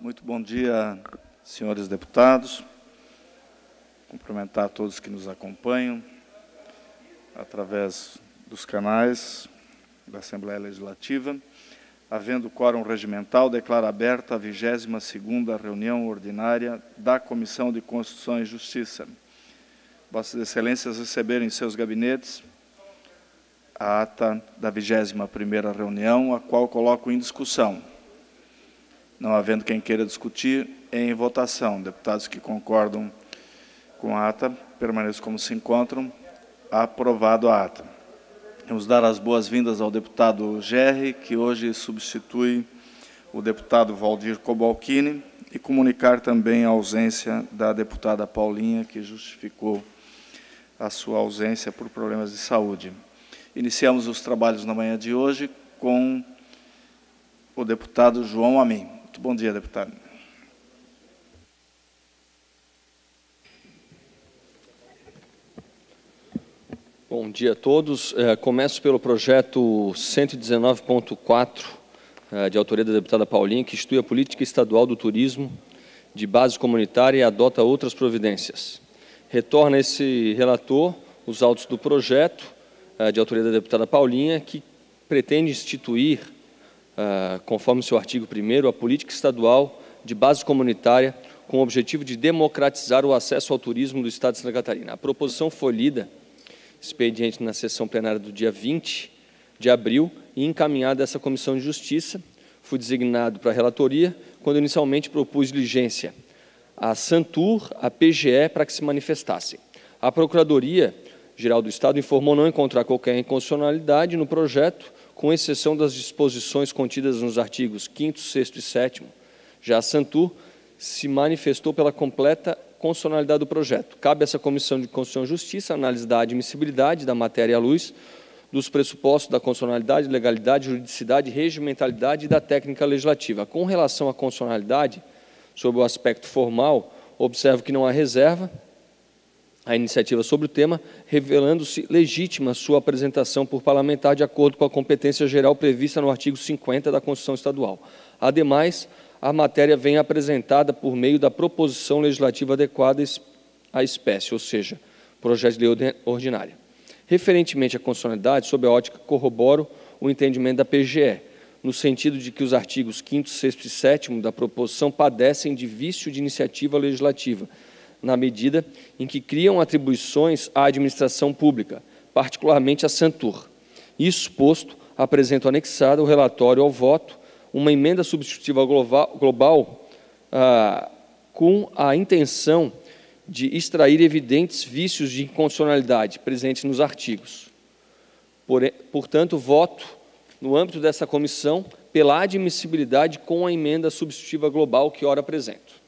Muito bom dia, senhores deputados. Cumprimentar a todos que nos acompanham através dos canais da Assembleia Legislativa. Havendo quórum regimental, declaro aberta a 22ª reunião ordinária da Comissão de Constituição e Justiça. Vossas Excelências receberam em seus gabinetes a ata da 21ª reunião, a qual coloco em discussão. Não havendo quem queira discutir, em votação. Deputados que concordam com a ata, permaneçam como se encontram. Aprovado a ata. Vamos dar as boas-vindas ao deputado Gerri, que hoje substitui o deputado Valdir Cobalcini, e comunicar também a ausência da deputada Paulinha, que justificou a sua ausência por problemas de saúde. Iniciamos os trabalhos na manhã de hoje com o deputado João Amin. Muito bom dia, deputado. Bom dia a todos. É, começo pelo projeto 119.4, é, de autoria da deputada Paulinha, que institui a política estadual do turismo de base comunitária e adota outras providências. Retorna esse relator os autos do projeto, é, de autoria da deputada Paulinha, que pretende instituir, conforme seu artigo 1 a política estadual de base comunitária com o objetivo de democratizar o acesso ao turismo do Estado de Santa Catarina. A proposição foi lida expediente na sessão plenária do dia 20 de abril e encaminhado a essa Comissão de Justiça. Fui designado para a relatoria, quando inicialmente propus diligência à Santur, à PGE, para que se manifestassem. A Procuradoria-Geral do Estado informou não encontrar qualquer inconstitucionalidade no projeto, com exceção das disposições contidas nos artigos 5º, 6 e 7 Já a Santur se manifestou pela completa constitucionalidade do projeto. Cabe a essa Comissão de Constituição e Justiça análise da admissibilidade da matéria à luz dos pressupostos da constitucionalidade, legalidade, juridicidade, regimentalidade e da técnica legislativa. Com relação à constitucionalidade, sobre o aspecto formal, observo que não há reserva à iniciativa sobre o tema, revelando-se legítima sua apresentação por parlamentar de acordo com a competência geral prevista no artigo 50 da Constituição Estadual. Ademais, a matéria vem apresentada por meio da proposição legislativa adequada à espécie, ou seja, projeto de lei ordinária. Referentemente à constitucionalidade, sob a ótica, corroboro o entendimento da PGE, no sentido de que os artigos 5 6 e 7 da proposição padecem de vício de iniciativa legislativa, na medida em que criam atribuições à administração pública, particularmente à Santur. Isso posto, apresento anexado o relatório ao voto uma emenda substitutiva global, ah, com a intenção de extrair evidentes vícios de inconstitucionalidade presentes nos artigos. Por, portanto, voto, no âmbito dessa comissão, pela admissibilidade com a emenda substitutiva global que ora apresento.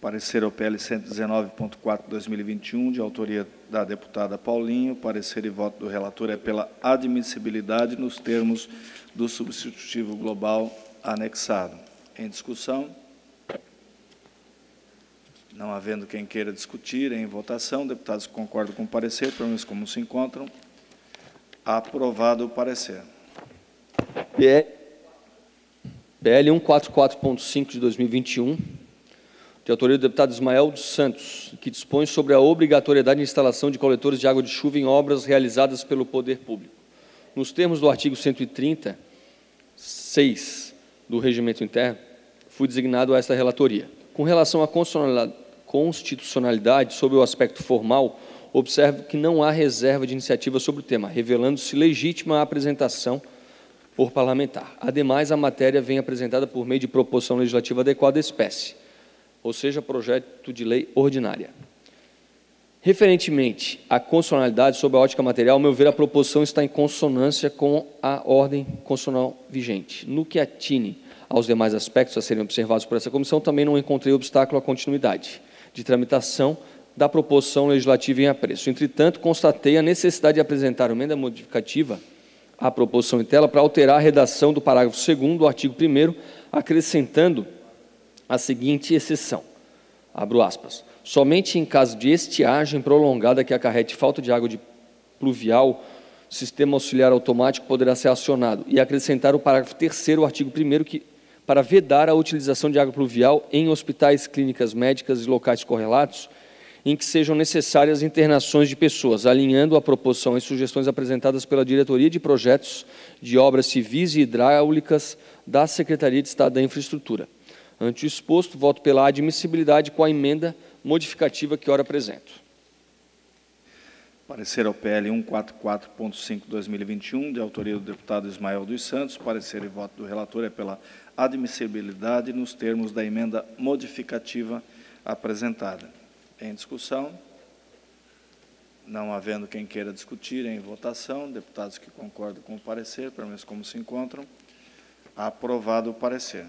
Parecer ao PL 119.4/2021, de autoria da deputada Paulinho. Parecer e voto do relator é pela admissibilidade nos termos do substitutivo global anexado. Em discussão? Não havendo quem queira discutir, em votação, deputados que concordam com o parecer, pelo menos como se encontram, aprovado o parecer. PL 144.5 de 2021, de autoria do deputado Ismael dos Santos, que dispõe sobre a obrigatoriedade de instalação de coletores de água de chuva em obras realizadas pelo poder público. Nos termos do artigo 130, 6 do regimento interno, fui designado a esta relatoria. Com relação à constitucionalidade, sobre o aspecto formal, observo que não há reserva de iniciativa sobre o tema, revelando-se legítima a apresentação por parlamentar. Ademais, a matéria vem apresentada por meio de proposição legislativa adequada à espécie, ou seja, projeto de lei ordinária. Referentemente à constitucionalidade sob a ótica material, ao meu ver, a proposição está em consonância com a ordem constitucional vigente. No que atine aos demais aspectos a serem observados por essa comissão, também não encontrei obstáculo à continuidade de tramitação da proposição legislativa em apreço. Entretanto, constatei a necessidade de apresentar emenda modificativa à proposição em tela para alterar a redação do parágrafo 2 do artigo 1 acrescentando a seguinte exceção, abro aspas, Somente em caso de estiagem prolongada que acarrete falta de água de pluvial, o sistema auxiliar automático poderá ser acionado. E acrescentar o parágrafo 3 artigo 1 que para vedar a utilização de água pluvial em hospitais, clínicas médicas e locais correlatos em que sejam necessárias internações de pessoas, alinhando a proposição e sugestões apresentadas pela Diretoria de Projetos de Obras Civis e Hidráulicas da Secretaria de Estado da Infraestrutura. Ante o exposto, voto pela admissibilidade com a emenda modificativa que ora apresento. Parecer ao PL 144.5/2021, de autoria do deputado Ismael dos Santos. Parecer e voto do relator é pela admissibilidade nos termos da emenda modificativa apresentada. Em discussão? Não havendo quem queira discutir, em votação, deputados que concordam com o parecer, pelo menos como se encontram, aprovado o parecer.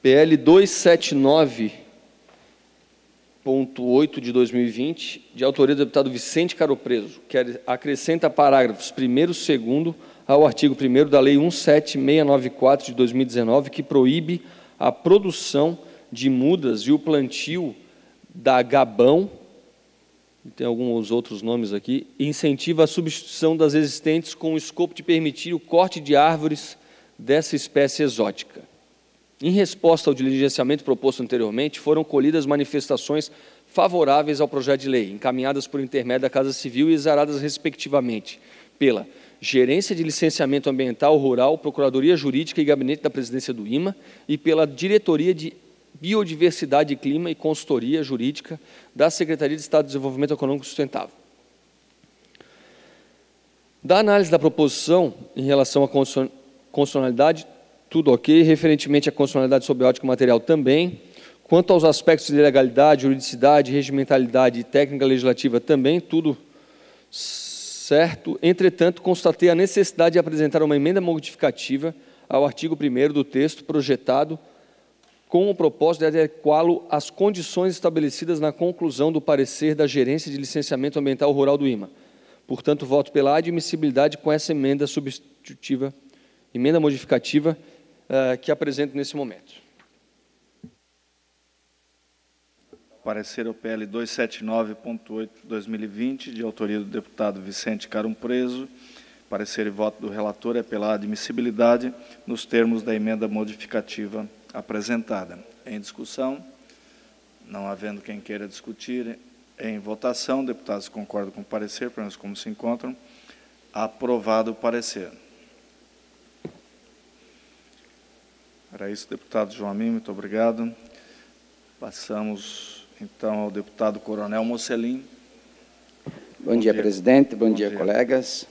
PL 279.8 de 2020, de autoria do deputado Vicente Caropreso, que acrescenta parágrafos 1 e 2 ao artigo 1 da Lei 17694 de 2019, que proíbe a produção de mudas e o plantio da Gabão, tem alguns outros nomes aqui, incentiva a substituição das existentes com o escopo de permitir o corte de árvores dessa espécie exótica. Em resposta ao diligenciamento proposto anteriormente, foram colhidas manifestações favoráveis ao projeto de lei, encaminhadas por intermédio da Casa Civil e exaradas respectivamente pela Gerência de Licenciamento Ambiental Rural, Procuradoria Jurídica e Gabinete da Presidência do IMA e pela Diretoria de Biodiversidade e Clima e Consultoria Jurídica da Secretaria de Estado de Desenvolvimento Econômico Sustentável. Da análise da proposição em relação à constitucionalidade, tudo ok. Referentemente à constitucionalidade sobre ótica material também. Quanto aos aspectos de legalidade, juridicidade, regimentalidade e técnica legislativa também, tudo certo. Entretanto, constatei a necessidade de apresentar uma emenda modificativa ao artigo 1 do texto projetado com o propósito de adequá-lo às condições estabelecidas na conclusão do parecer da Gerência de Licenciamento Ambiental Rural do IMA. Portanto, voto pela admissibilidade com essa emenda substitutiva, emenda modificativa uh, que apresento nesse momento. Parecer ao PL 279.8/2020, de autoria do deputado Vicente Carum Preso. Parecer e voto do relator é pela admissibilidade nos termos da emenda modificativa apresentada. Em discussão, não havendo quem queira discutir, em votação, deputados concordam com o parecer, pelo menos como se encontram, aprovado o parecer. Era isso, deputado João Amin, muito obrigado. Passamos, então, ao deputado Coronel Mocelin. Bom, Bom dia, dia, presidente. Bom, Bom dia, dia, colegas.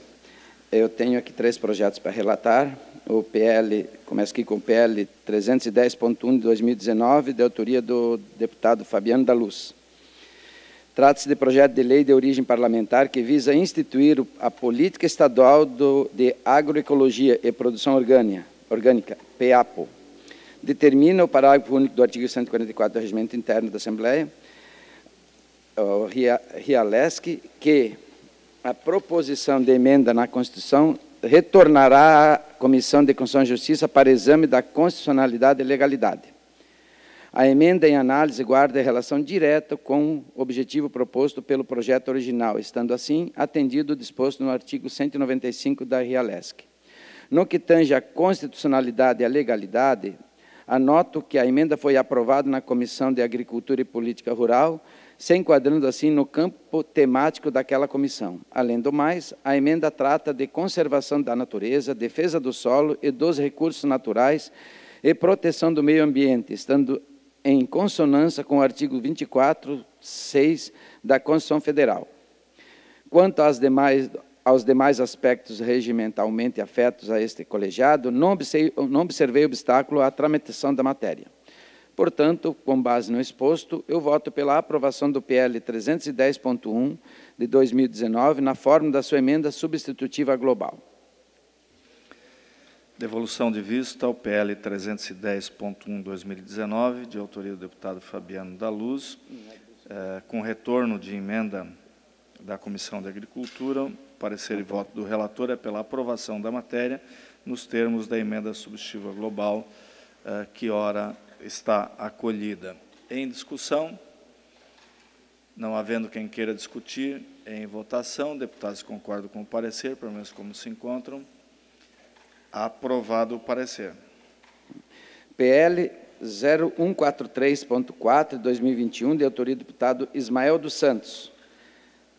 Eu tenho aqui três projetos para relatar o PL, começa aqui com o PL 310.1 de 2019, de autoria do deputado Fabiano da Luz. Trata-se de projeto de lei de origem parlamentar que visa instituir a política estadual do, de agroecologia e produção orgânica, orgânica, PEAPO. Determina o parágrafo único do artigo 144 do Regimento Interno da Assembleia, o Rialesc, que a proposição de emenda na Constituição retornará à Comissão de Constituição e Justiça para exame da constitucionalidade e legalidade. A emenda em análise guarda relação direta com o objetivo proposto pelo projeto original, estando assim atendido o disposto no artigo 195 da RIALESC. No que tange à constitucionalidade e à legalidade, anoto que a emenda foi aprovada na Comissão de Agricultura e Política Rural se enquadrando assim no campo temático daquela comissão. Além do mais, a emenda trata de conservação da natureza, defesa do solo e dos recursos naturais e proteção do meio ambiente, estando em consonância com o artigo 24, 6 da Constituição Federal. Quanto às demais, aos demais aspectos regimentalmente afetos a este colegiado, não observei, obstáculo à tramitação da matéria. Portanto, com base no exposto, eu voto pela aprovação do PL 310.1 de 2019 na forma da sua emenda substitutiva global. Devolução de vista ao PL 310.1 2019, de autoria do deputado Fabiano da Luz, é, com retorno de emenda da Comissão de Agricultura, parecer e voto do relator é pela aprovação da matéria nos termos da emenda substitutiva global, é, que ora está acolhida. Em discussão, não havendo quem queira discutir, em votação, deputados concordam com o parecer, pelo menos como se encontram, Aprovado o parecer. PL 0143.4 de 2021, de autoria do deputado Ismael dos Santos.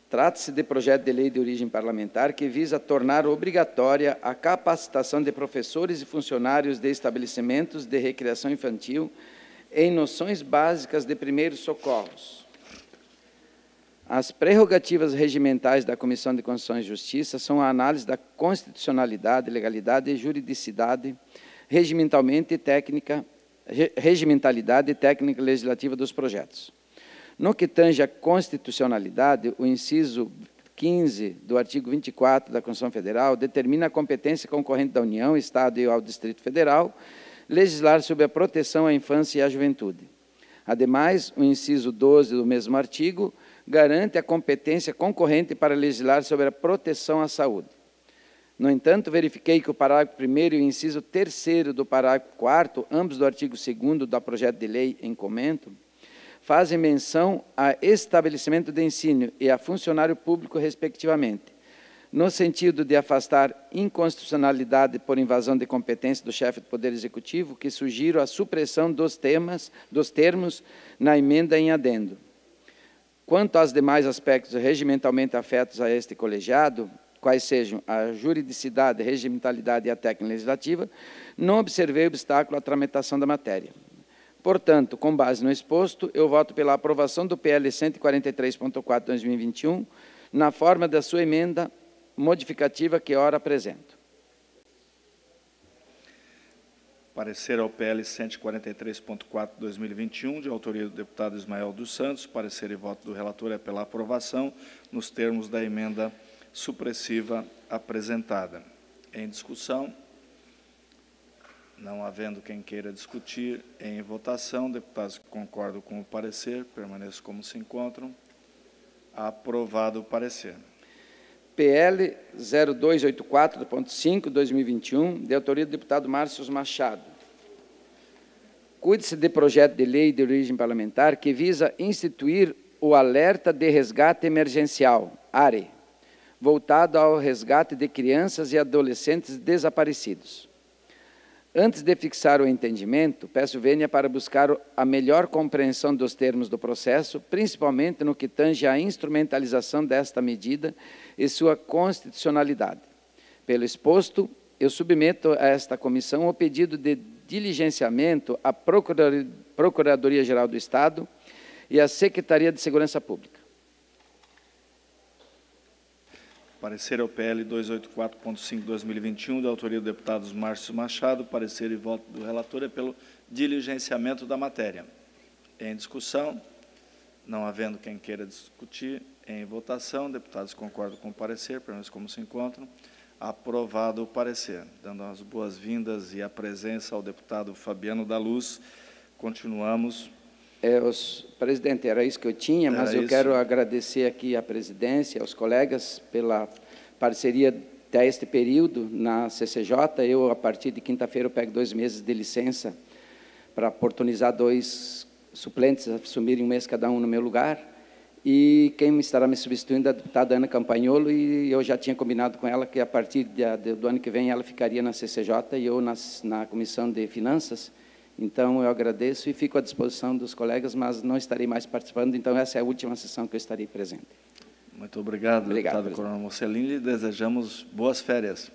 Trata-se de projeto de lei de origem parlamentar que visa tornar obrigatória a capacitação de professores e funcionários de estabelecimentos de recreação infantil em noções básicas de primeiros socorros. As prerrogativas regimentais da Comissão de Constituição e Justiça são a análise da constitucionalidade, legalidade e juridicidade, regimentalmente e técnica, regimentalidade e técnica legislativa dos projetos. No que tange à constitucionalidade, o inciso 15 do artigo 24 da Constituição Federal determina a competência concorrente da União, Estado e ao Distrito Federal legislar sobre a proteção à infância e à juventude. Ademais, o inciso 12 do mesmo artigo garante a competência concorrente para legislar sobre a proteção à saúde. No entanto, verifiquei que o parágrafo 1 e o inciso 3 do parágrafo 4, ambos do artigo 2 do projeto de lei em comento, fazem menção a estabelecimento de ensino e a funcionário público, respectivamente, no sentido de afastar inconstitucionalidade por invasão de competência do chefe do Poder Executivo, que sugiro a supressão dos temas, dos termos na emenda em adendo. Quanto aos demais aspectos regimentalmente afetos a este colegiado, quais sejam a juridicidade, regimentalidade e a técnica legislativa, não observei obstáculo à tramitação da matéria. Portanto, com base no exposto, eu voto pela aprovação do PL 143.4 2021, na forma da sua emenda modificativa que ora apresento. Parecer ao PL 143.4/2021, de autoria do deputado Ismael dos Santos. Parecer e voto do relator é pela aprovação nos termos da emenda supressiva apresentada. Em discussão, não havendo quem queira discutir, em votação, deputados que concordam com o parecer, permaneçam como se encontram. Aprovado o parecer. PL 0284.5, 2021, de autoria do deputado Márcio Machado. Cuide-se de projeto de lei de origem parlamentar que visa instituir o alerta de resgate emergencial, ARE, voltado ao resgate de crianças e adolescentes desaparecidos. Antes de fixar o entendimento, peço vênia para buscar a melhor compreensão dos termos do processo, principalmente no que tange à instrumentalização desta medida e sua constitucionalidade. Pelo exposto, eu submeto a esta comissão o pedido de diligenciamento à Procuradoria-Geral do Estado e à Secretaria de Segurança Pública. Parecer ao PL 284.5/2021, da autoria do deputado Márcio Machado. Parecer e voto do relator é pelo diligenciamento da matéria. Em discussão, não havendo quem queira discutir, em votação, deputados concordam com o parecer, pelo menos como se encontram. Aprovado o parecer. Dando as boas-vindas e a presença ao deputado Fabiano da Luz, continuamos é, os, presidente, era isso que eu tinha, mas era eu isso. quero agradecer aqui à presidência, aos colegas, pela parceria até este período na CCJ. Eu, a partir de quinta-feira, pego dois meses de licença para oportunizar dois suplentes assumirem um mês cada um no meu lugar. E quem estará me substituindo é a deputada Ana Campagnolo, e eu já tinha combinado com ela que a partir de, de, do ano que vem ela ficaria na CCJ e eu nas, na Comissão de Finanças. Então, eu agradeço e fico à disposição dos colegas, mas não estarei mais participando, então essa é a última sessão que eu estarei presente. Muito obrigado, obrigado deputado Coronel Mocelin, e desejamos boas férias.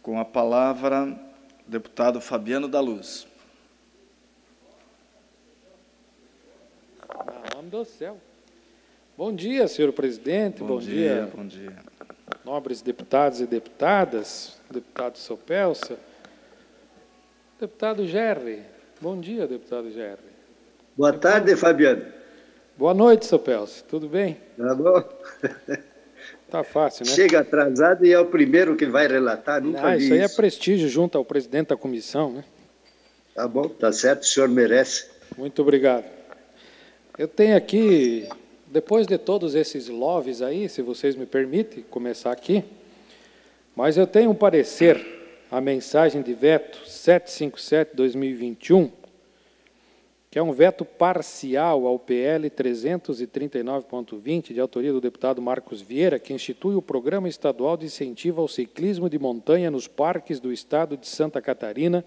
Com a palavra, deputado Fabiano da Luz. Nome do céu. Bom dia, senhor presidente. Bom, bom dia, dia, Bom dia. Nobres deputados e deputadas, deputado Sopelsa, Deputado Gerry. Bom dia, deputado Gerry. Boa tarde, Fabiano. Boa noite, seu Pelso. Tudo bem? Tá bom. Tá fácil, né? Chega atrasado e é o primeiro que vai relatar, nunca ah, isso aí é prestígio junto ao presidente da comissão, né? Tá bom, tá certo, o senhor merece. Muito obrigado. Eu tenho aqui, depois de todos esses loves aí, se vocês me permitem começar aqui, mas eu tenho um parecer a mensagem de veto 757-2021, que é um veto parcial ao PL 339.20, de autoria do deputado Marcos Vieira, que institui o Programa Estadual de Incentivo ao Ciclismo de Montanha nos parques do estado de Santa Catarina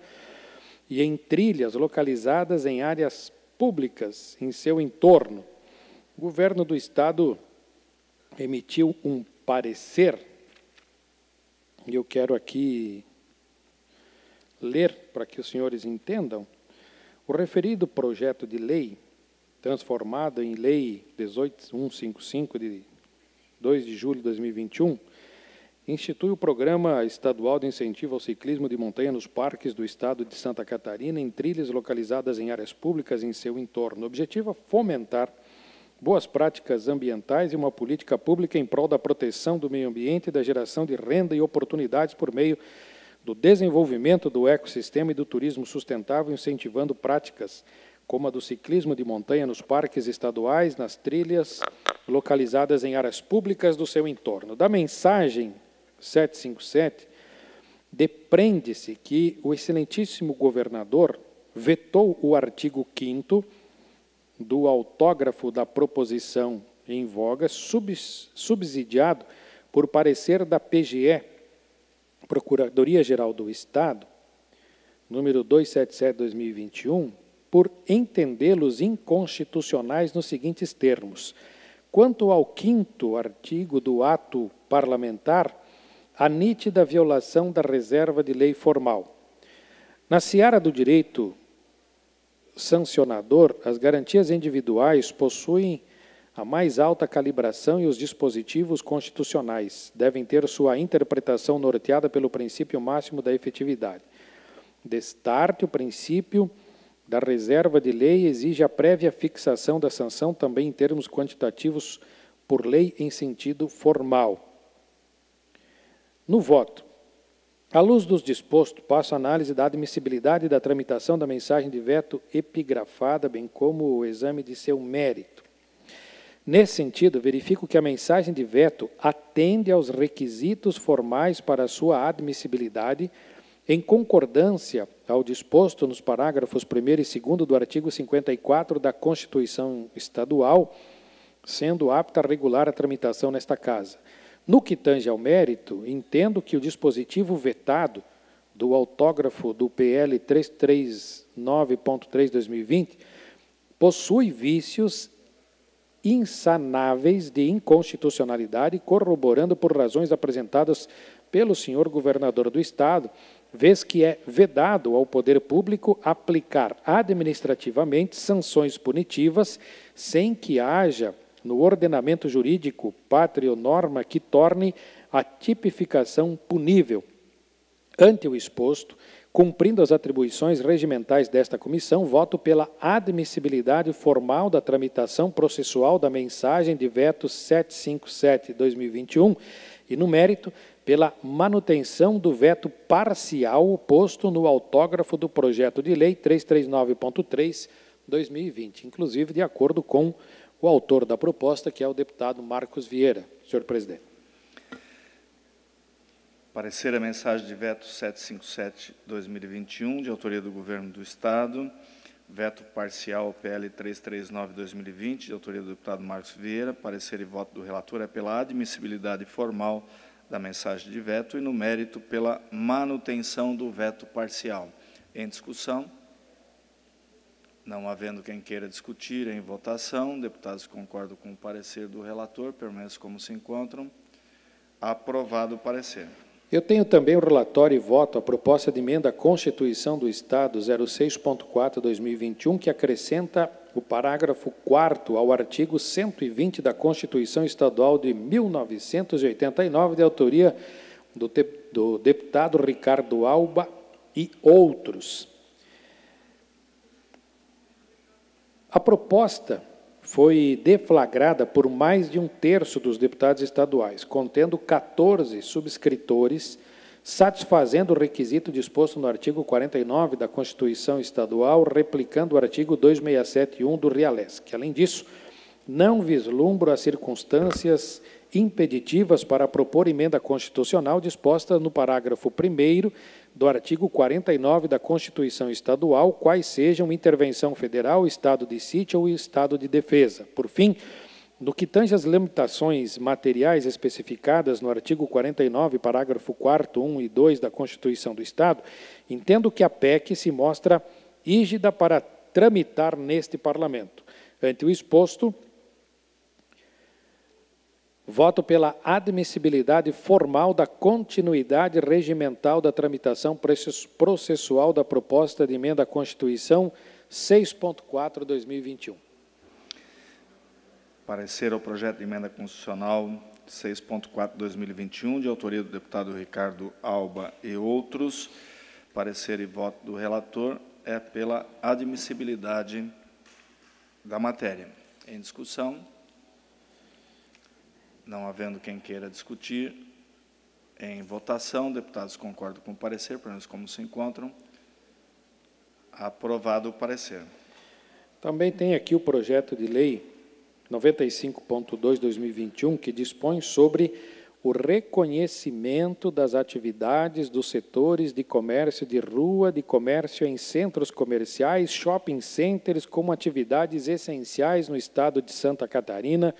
e em trilhas localizadas em áreas públicas em seu entorno. O governo do estado emitiu um parecer, e eu quero aqui ler para que os senhores entendam. O referido projeto de lei, transformado em Lei 18155 de 2 de julho de 2021, institui o Programa Estadual de Incentivo ao Ciclismo de Montanha nos parques do Estado de Santa Catarina, em trilhas localizadas em áreas públicas em seu entorno. O objetivo é fomentar boas práticas ambientais e uma política pública em prol da proteção do meio ambiente e da geração de renda e oportunidades por meio do desenvolvimento do ecossistema e do turismo sustentável, incentivando práticas como a do ciclismo de montanha nos parques estaduais, nas trilhas localizadas em áreas públicas do seu entorno. Da mensagem 757, depreende-se que o excelentíssimo governador vetou o artigo 5 do autógrafo da proposição em voga, subsidiado por parecer da PGE, Procuradoria-Geral do Estado, número 277-2021, por entendê-los inconstitucionais nos seguintes termos. Quanto ao quinto artigo do ato parlamentar, a nítida violação da reserva de lei formal. Na seara do direito sancionador, as garantias individuais possuem a mais alta calibração e os dispositivos constitucionais devem ter sua interpretação norteada pelo princípio máximo da efetividade. Destarte o princípio da reserva de lei exige a prévia fixação da sanção também em termos quantitativos por lei em sentido formal. No voto, à luz dos dispostos, passo a análise da admissibilidade da tramitação da mensagem de veto epigrafada, bem como o exame de seu mérito. Nesse sentido, verifico que a mensagem de veto atende aos requisitos formais para sua admissibilidade, em concordância ao disposto nos parágrafos 1 e 2 do artigo 54 da Constituição Estadual, sendo apta a regular a tramitação nesta Casa. No que tange ao mérito, entendo que o dispositivo vetado do autógrafo do PL 339.3-2020 possui vícios insanáveis de inconstitucionalidade, corroborando por razões apresentadas pelo senhor governador do Estado, vez que é vedado ao poder público aplicar administrativamente sanções punitivas sem que haja no ordenamento jurídico pátrio norma que torne a tipificação punível. Ante o exposto, Cumprindo as atribuições regimentais desta comissão, voto pela admissibilidade formal da tramitação processual da mensagem de veto 757-2021 e, no mérito, pela manutenção do veto parcial posto no autógrafo do projeto de lei 339.3-2020, inclusive de acordo com o autor da proposta, que é o deputado Marcos Vieira. Senhor presidente. Parecer a mensagem de veto 757-2021, de autoria do Governo do Estado. Veto parcial PL 339-2020, de autoria do deputado Marcos Vieira. Parecer e voto do relator é pela admissibilidade formal da mensagem de veto e, no mérito, pela manutenção do veto parcial. Em discussão. Não havendo quem queira discutir em votação, deputados concordam com o parecer do relator, permaneçam como se encontram. Aprovado o parecer. Eu tenho também o relatório e voto a proposta de emenda à Constituição do Estado 06.4/2021 que acrescenta o parágrafo 4 ao artigo 120 da Constituição Estadual de 1989, de autoria do, do deputado Ricardo Alba e outros. A proposta foi deflagrada por mais de um terço dos deputados estaduais, contendo 14 subscritores, satisfazendo o requisito disposto no artigo 49 da Constituição Estadual, replicando o artigo 267.1 do Realesc. Além disso, não vislumbro as circunstâncias impeditivas para propor emenda constitucional disposta no parágrafo 1 do artigo 49 da Constituição Estadual, quais sejam intervenção federal, estado de sítio ou estado de defesa. Por fim, no que tange às limitações materiais especificadas no artigo 49, parágrafo 4 1 e 2 da Constituição do Estado, entendo que a PEC se mostra rígida para tramitar neste Parlamento. Ante o exposto, voto pela admissibilidade formal da continuidade regimental da tramitação processual da proposta de emenda à Constituição 6.4/2021. Parecer ao projeto de emenda constitucional 6.4/2021 de autoria do deputado Ricardo Alba e outros. Parecer e voto do relator é pela admissibilidade da matéria. Em discussão, não havendo quem queira discutir, em votação, deputados concordam com o parecer, pelo menos como se encontram. Aprovado o parecer. Também tem aqui o projeto de lei 95.2/2021 que dispõe sobre o reconhecimento das atividades dos setores de comércio de rua, de comércio em centros comerciais, shopping centers como atividades essenciais no estado de Santa Catarina,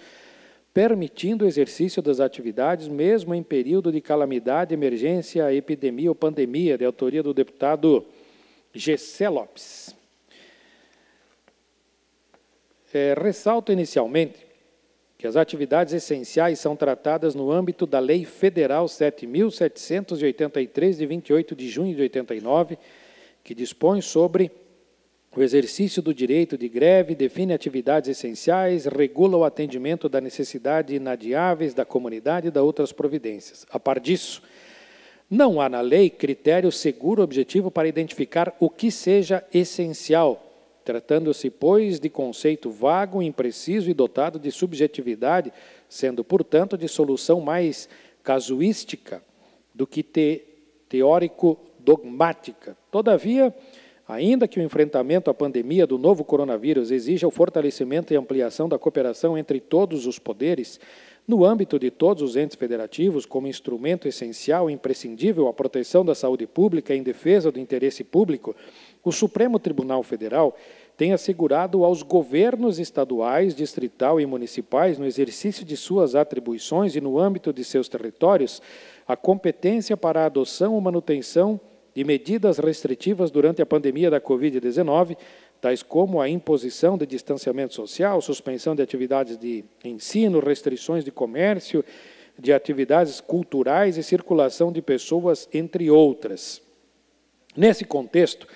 permitindo o exercício das atividades mesmo em período de calamidade, emergência, epidemia ou pandemia, de autoria do deputado Gessé Lopes. É, ressalto inicialmente que as atividades essenciais são tratadas no âmbito da Lei Federal 7.783, de 28 de junho de 89, que dispõe sobre o exercício do direito de greve, define atividades essenciais, regula o atendimento da necessidade inadiáveis da comunidade e da outras providências. A par disso, não há na lei critério seguro objetivo para identificar o que seja essencial tratando-se, pois, de conceito vago, impreciso e dotado de subjetividade, sendo, portanto, de solução mais casuística do que te, teórico-dogmática. Todavia, ainda que o enfrentamento à pandemia do novo coronavírus exija o fortalecimento e ampliação da cooperação entre todos os poderes, no âmbito de todos os entes federativos, como instrumento essencial e imprescindível à proteção da saúde pública em defesa do interesse público, o Supremo Tribunal Federal tem assegurado aos governos estaduais, distrital e municipais, no exercício de suas atribuições e no âmbito de seus territórios, a competência para a adoção ou manutenção de medidas restritivas durante a pandemia da Covid-19, tais como a imposição de distanciamento social, suspensão de atividades de ensino, restrições de comércio, de atividades culturais e circulação de pessoas, entre outras. Nesse contexto,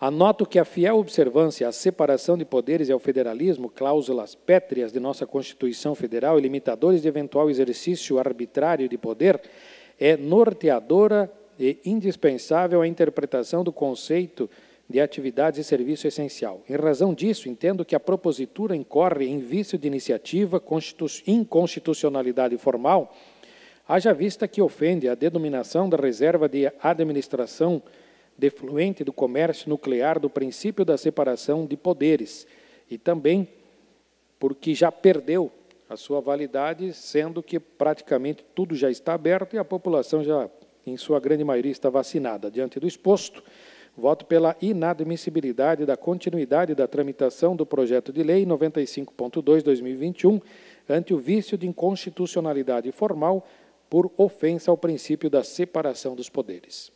Anoto que a fiel observância à separação de poderes e ao federalismo, cláusulas pétreas de nossa Constituição Federal e limitadores de eventual exercício arbitrário de poder, é norteadora e indispensável à interpretação do conceito de atividades e serviço essencial. Em razão disso, entendo que a propositura incorre em vício de iniciativa, inconstitucionalidade formal, haja vista que ofende a denominação da reserva de administração defluente do comércio nuclear do princípio da separação de poderes e também porque já perdeu a sua validade, sendo que praticamente tudo já está aberto e a população já, em sua grande maioria, está vacinada. Diante do exposto, voto pela inadmissibilidade da continuidade da tramitação do projeto de lei 95.2/2021 ante o vício de inconstitucionalidade formal por ofensa ao princípio da separação dos poderes.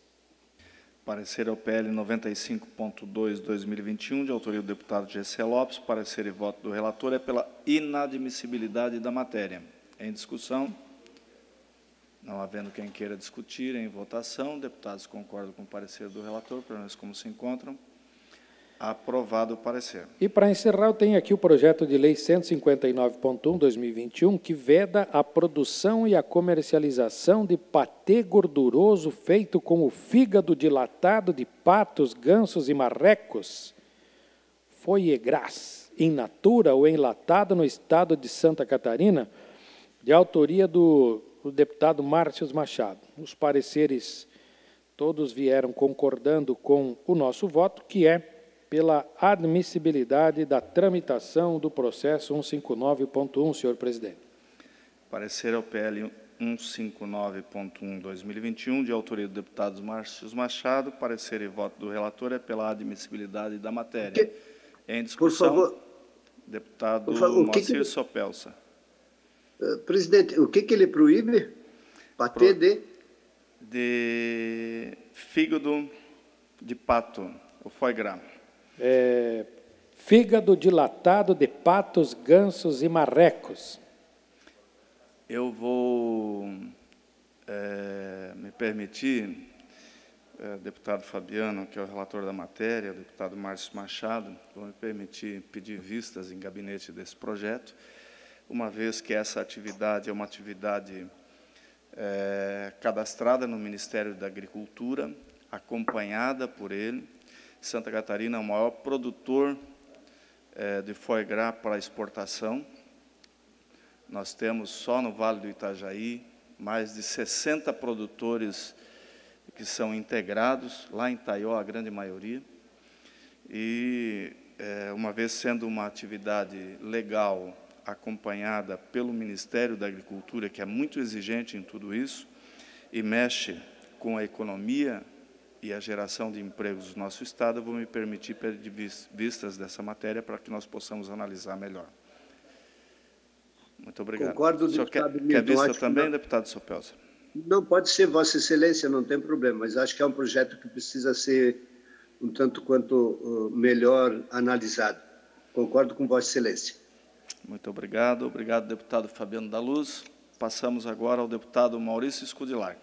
Parecer ao PL 95.2/2021, de autoria do deputado Gessé Lopes. Parecer e voto do relator é pela inadmissibilidade da matéria. Em discussão? Não havendo quem queira discutir, em votação, deputados concordam com o parecer do relator, menos como se encontram. Aprovado o parecer. E para encerrar, eu tenho aqui o projeto de lei 159.1/2021 que veda a produção e a comercialização de patê gorduroso feito com o fígado dilatado de patos, gansos e marrecos, foie gras, in natura ou enlatado no estado de Santa Catarina, de autoria do, do deputado Márcio Machado. Os pareceres todos vieram concordando com o nosso voto, que é pela admissibilidade da tramitação do processo 159.1, senhor presidente. Parecer ao PL 159.1/2021, de autoria do deputado Márcio Machado. Parecer e voto do relator é pela admissibilidade da matéria. Em discussão, Por favor. deputado Por favor, o que Moacir que- Sopelsa. Eh, Presidente, o que, que ele proíbe? Bater de. De fígado de pato, o foie gras. É, fígado dilatado de patos, gansos e marrecos. Eu vou eh, me permitir, eh, deputado Fabiano, que é o relator da matéria, o deputado Márcio Machado, vou me permitir pedir vistas em gabinete desse projeto, uma vez que essa atividade é uma atividade eh, cadastrada no Ministério da Agricultura, acompanhada por ele. Santa Catarina é o maior produtor eh, de foie gras para exportação. Nós temos só no Vale do Itajaí mais de 60 produtores que são integrados, lá em Taió, a grande maioria. E, eh, uma vez sendo uma atividade legal, acompanhada pelo Ministério da Agricultura, que é muito exigente em tudo isso, e mexe com a economia e a geração de empregos do nosso Estado, eu vou me permitir pedir vis- vistas dessa matéria para que nós possamos analisar melhor. Muito obrigado. Concordo, quer, deputado quer Milton, vista também, não. deputado Sopelsa? Não pode ser Vossa Excelência, não tem problema, mas acho que é um projeto que precisa ser um tanto quanto uh, melhor analisado. Concordo com Vossa Excelência. Muito obrigado. Obrigado, deputado Fabiano da Luz. Passamos agora ao deputado Maurício Scudilar.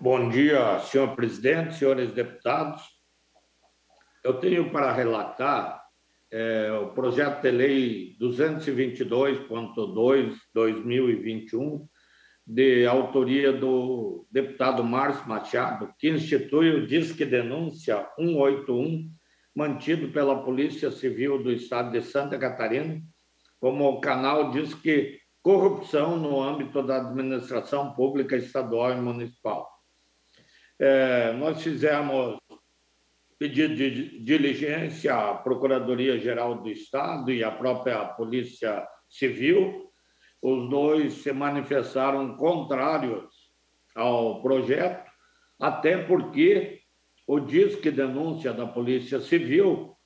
Bom dia, senhor presidente, senhores deputados. Eu tenho para relatar eh, o projeto de lei 222.2/2021, de autoria do deputado Márcio Machado, que institui o Disque Denúncia 181, mantido pela Polícia Civil do Estado de Santa Catarina, como canal Disque Corrupção no âmbito da administração pública estadual e municipal. É, nós fizemos pedido de diligência à Procuradoria-Geral do Estado e à própria Polícia Civil. Os dois se manifestaram contrários ao projeto, até porque o Disque Denúncia da Polícia Civil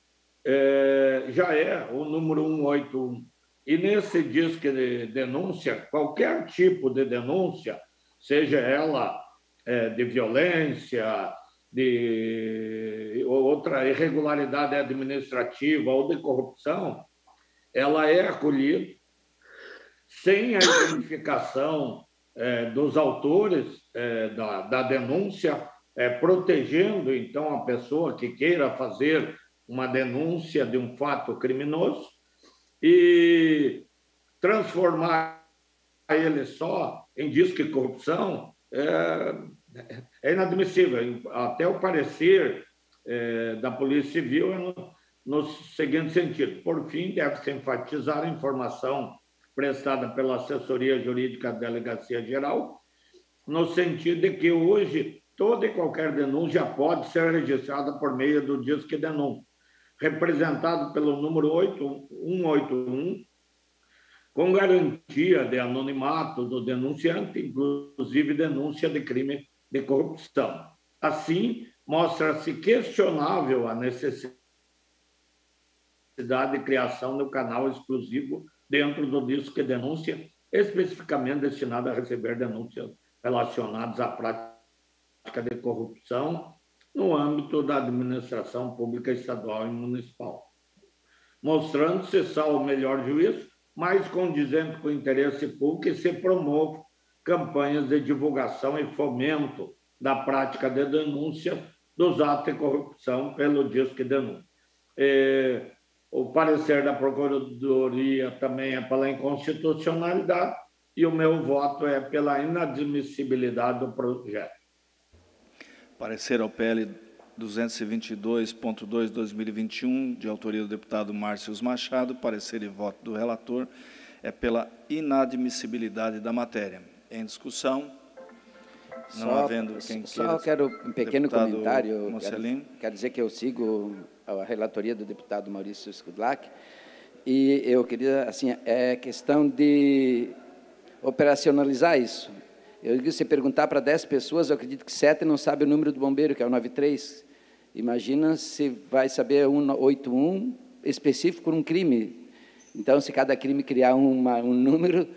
é, já é o número 181. E nesse Disque de Denúncia, qualquer tipo de denúncia, seja ela é, de violência, de outra irregularidade administrativa ou de corrupção, ela é acolhida sem a identificação é, dos autores é, da, da denúncia, é, protegendo então a pessoa que queira fazer uma denúncia de um fato criminoso e transformar ele só em disque corrupção é, é inadmissível. Até o parecer é, da Polícia Civil é no, no seguinte sentido: por fim, deve-se enfatizar a informação prestada pela assessoria jurídica da Delegacia Geral, no sentido de que hoje toda e qualquer denúncia pode ser registrada por meio do Disque Denúncia, representado pelo número 8181, com garantia de anonimato do denunciante, inclusive denúncia de crime de corrupção. Assim, mostra-se questionável a necessidade de criação do canal exclusivo dentro do Disque Denúncia, especificamente destinado a receber denúncias relacionadas à prática de corrupção no âmbito da administração pública estadual e municipal. Mostrando-se, salvo o melhor juízo, mais condizente com o interesse público e se promove campanhas de divulgação e fomento da prática de denúncia dos atos de corrupção pelo Disque Denúncia. É, o parecer da Procuradoria também é pela inconstitucionalidade e o meu voto é pela inadmissibilidade do projeto. Parecer ao PL 222.2/2021, de autoria do deputado Márcio Machado, parecer e voto do relator é pela inadmissibilidade da matéria. Em discussão, não Só- havendo quem Só queira. quero um pequeno comentário. Quero, quero dizer que eu sigo a relatoria do deputado Maurício Skudlak E eu queria, assim, é questão de operacionalizar isso. Eu digo, se perguntar para 10 pessoas, eu acredito que 7 não sabem o número do bombeiro, que é o 93. Imagina se vai saber 181 específico por um crime. Então, se cada crime criar uma, um número,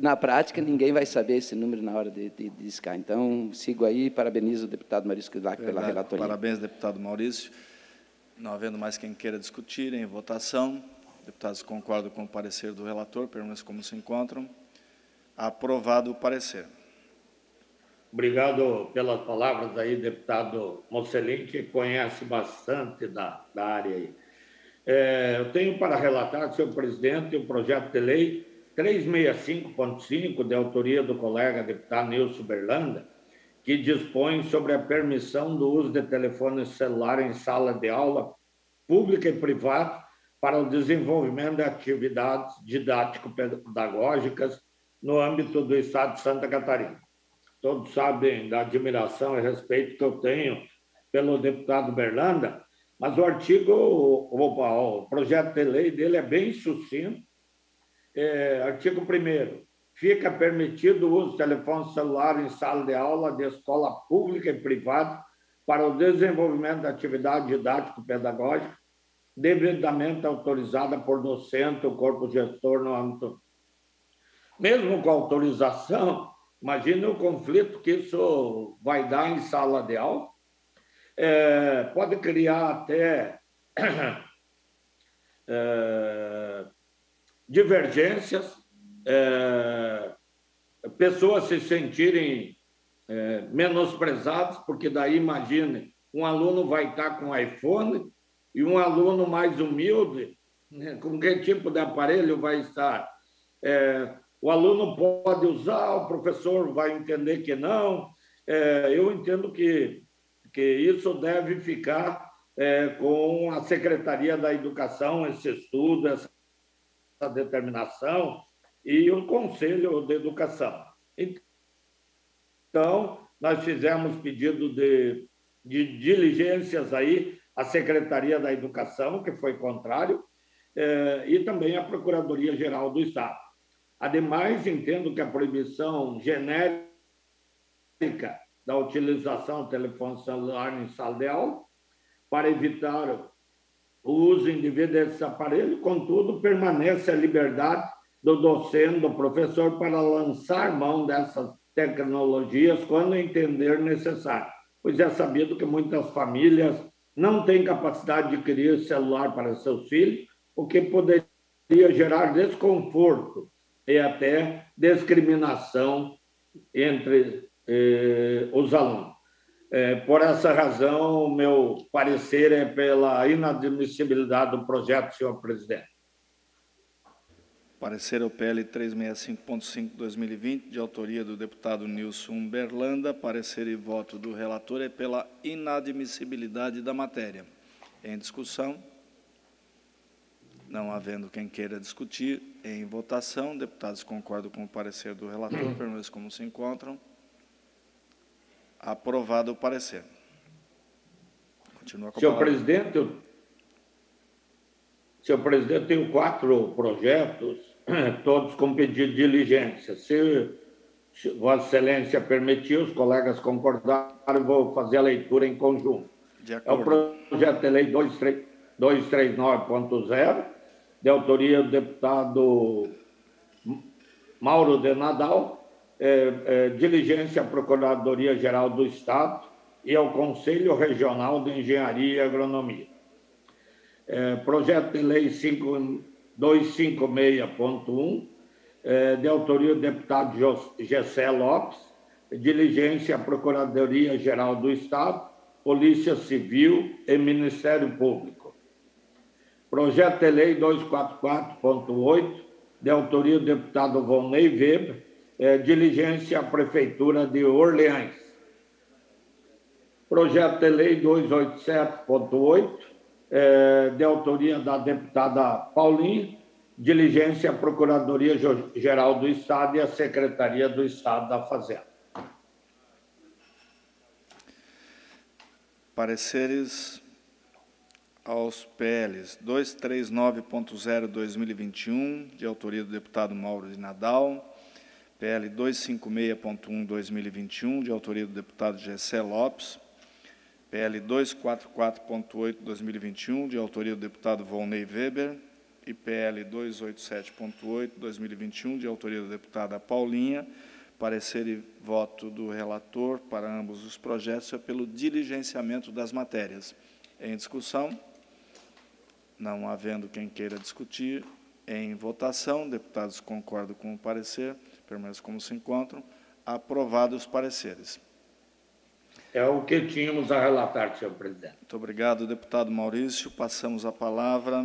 na prática, ninguém vai saber esse número na hora de, de, de discar. Então, sigo aí e parabenizo o deputado Maurício Kilac pela relatoria. Parabéns, deputado Maurício. Não havendo mais quem queira discutir, em votação. Deputados concordam com o parecer do relator, permaneçam como se encontram. Aprovado o parecer. Obrigado pelas palavras aí, deputado Mocelin, que conhece bastante da, da área aí. É, eu tenho para relatar, senhor presidente, o projeto de lei 365.5, de autoria do colega deputado Nilson Berlanda, que dispõe sobre a permissão do uso de telefone celular em sala de aula pública e privada para o desenvolvimento de atividades didático-pedagógicas no âmbito do Estado de Santa Catarina todos sabem da admiração e respeito que eu tenho pelo deputado Berlanda, mas o artigo, o projeto de lei dele é bem sucinto. É, artigo 1 fica permitido o uso de telefone celular em sala de aula de escola pública e privada para o desenvolvimento da atividade didático-pedagógica devidamente autorizada por docente ou corpo gestor no âmbito. Mesmo com autorização, Imagina o conflito que isso vai dar em sala de aula. É, pode criar até é, divergências, é, pessoas se sentirem é, menosprezadas, porque daí, imagine, um aluno vai estar com iPhone e um aluno mais humilde, né, com que tipo de aparelho vai estar? É, o aluno pode usar, o professor vai entender que não. É, eu entendo que, que isso deve ficar é, com a Secretaria da Educação, esse estudo, essa determinação, e o Conselho de Educação. Então, nós fizemos pedido de, de diligências aí à Secretaria da Educação, que foi contrário, é, e também à Procuradoria-Geral do Estado. Ademais, entendo que a proibição genérica da utilização do telefone celular em sala de aula para evitar o uso indevido desse aparelho, contudo, permanece a liberdade do docente, do professor, para lançar mão dessas tecnologias quando entender necessário, pois é sabido que muitas famílias não têm capacidade de adquirir celular para seus filhos, o que poderia gerar desconforto e até discriminação entre eh, os alunos. É, por essa razão, meu parecer é pela inadmissibilidade do projeto, senhor presidente. Parecer ao PL 365.5-2020, de autoria do deputado Nilson Berlanda. Parecer e voto do relator é pela inadmissibilidade da matéria. Em discussão. Não havendo quem queira discutir, em votação, deputados concordam com o parecer do relator, permaneçam como se encontram. Aprovado o parecer. Continua com Senhor palavra. presidente, eu... Senhor presidente, eu tenho quatro projetos, todos com pedido de diligência. Se, se Vossa Excelência permitir, os colegas concordaram, vou fazer a leitura em conjunto. É o projeto de lei 239.0, de autoria do deputado Mauro de Nadal, é, é, diligência à Procuradoria-Geral do Estado e ao Conselho Regional de Engenharia e Agronomia. É, projeto de Lei 256.1, é, de autoria do deputado Gessé Lopes, diligência Procuradoria-Geral do Estado, Polícia Civil e Ministério Público Projeto de Lei 244.8, de autoria do deputado Volney Weber, é, diligência à Prefeitura de Orleans. Projeto de Lei 287.8, é, de autoria da deputada Paulinha, diligência à Procuradoria-Geral do Estado e à Secretaria do Estado da Fazenda. Pareceres aos PLs 239.0/2021, de autoria do deputado Mauro de Nadal, PL 256.1/2021, de autoria do deputado Gessé Lopes, PL 244.8/2021, de autoria do deputado Volney Weber, e PL 287.8/2021, de autoria da deputada Paulinha, parecer e voto do relator para ambos os projetos é pelo diligenciamento das matérias. Em discussão? Não havendo quem queira discutir, em votação, deputados concordam com o parecer, permaneçam como se encontram, aprovados os pareceres. É o que tínhamos a relatar, senhor presidente. Muito obrigado, deputado Maurício. Passamos a palavra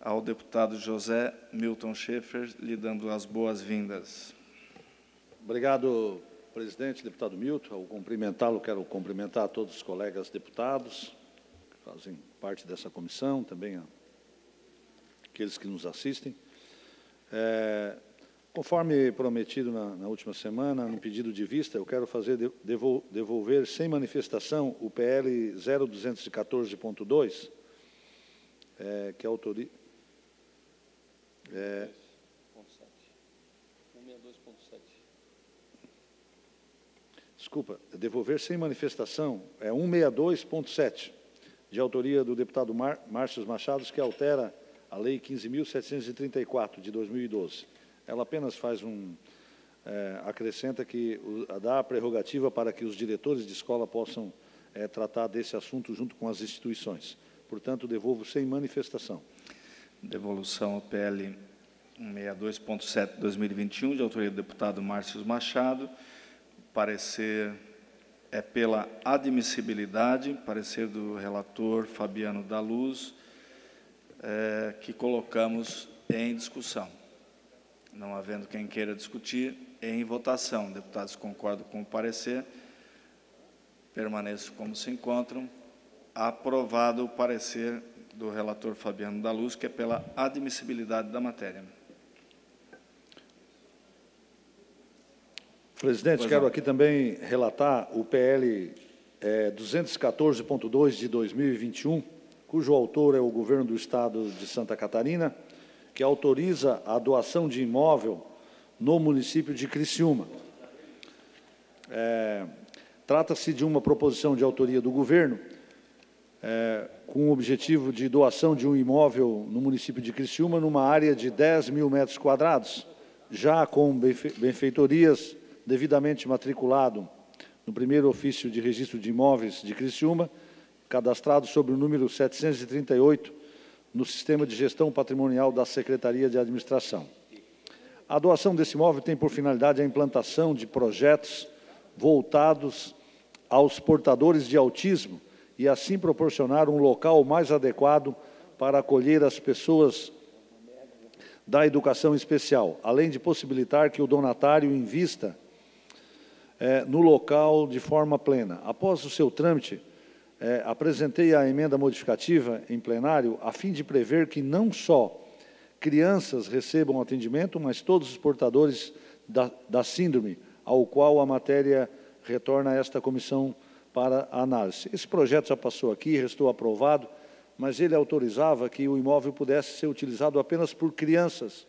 ao deputado José Milton Schaefer, lhe dando as boas-vindas. Obrigado, presidente, deputado Milton. Ao cumprimentá-lo, quero cumprimentar todos os colegas deputados que fazem parte dessa comissão, também aqueles que nos assistem. É, conforme prometido na, na, última semana, no pedido de vista, eu quero fazer devolver sem manifestação o PL 0214.2, é, que autoriza... É, desculpa, devolver sem manifestação, é 162.7, de autoria do deputado Mar, Márcio Machados, que altera a Lei 15.734, de 2012. Ela apenas faz um... É, acrescenta que o, dá a prerrogativa para que os diretores de escola possam é, tratar desse assunto junto com as instituições. Portanto, devolvo sem manifestação. Devolução ao PL 162.7 de 2021, de autoria do deputado Márcio Machado, parecer é pela admissibilidade, parecer do relator Fabiano da Luz, é, que colocamos em discussão. Não havendo quem queira discutir, em votação. Deputados concordam com o parecer, permaneço como se encontram. Aprovado o parecer do relator Fabiano da Luz, que é pela admissibilidade da matéria. Presidente, pois quero não. aqui também relatar o PL é, 214.2 de 2021, cujo autor é o governo do Estado de Santa Catarina, que autoriza a doação de imóvel no município de Criciúma. É, Trata-se de uma proposição de autoria do governo, é, com o objetivo de doação de um imóvel no município de Criciúma, numa área de 10 mil metros quadrados, já com benfeitorias devidamente matriculado no primeiro ofício de registro de imóveis de Criciúma, cadastrado sob o número 738 no sistema de gestão patrimonial da Secretaria de Administração. A doação desse imóvel tem por finalidade a implantação de projetos voltados aos portadores de autismo e assim proporcionar um local mais adequado para acolher as pessoas da educação especial, além de possibilitar que o donatário invista é, no local de forma plena. Após o seu trâmite, é, apresentei a emenda modificativa em plenário a fim de prever que não só crianças recebam atendimento, mas todos os portadores da, da síndrome, ao qual a matéria retorna a esta comissão para análise. Esse projeto já passou aqui, restou aprovado, mas ele autorizava que o imóvel pudesse ser utilizado apenas por crianças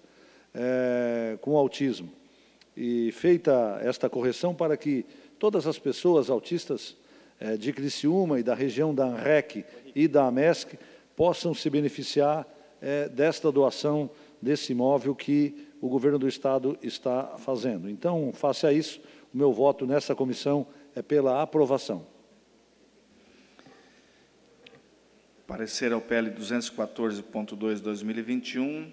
é, com autismo e feita esta correção para que todas as pessoas autistas de Criciúma e da região da ANREC e da AMESC possam se beneficiar eh, desta doação desse imóvel que o governo do Estado está fazendo. Então, face a isso, o meu voto nessa comissão é pela aprovação. Parecer ao PL 214.2/2021,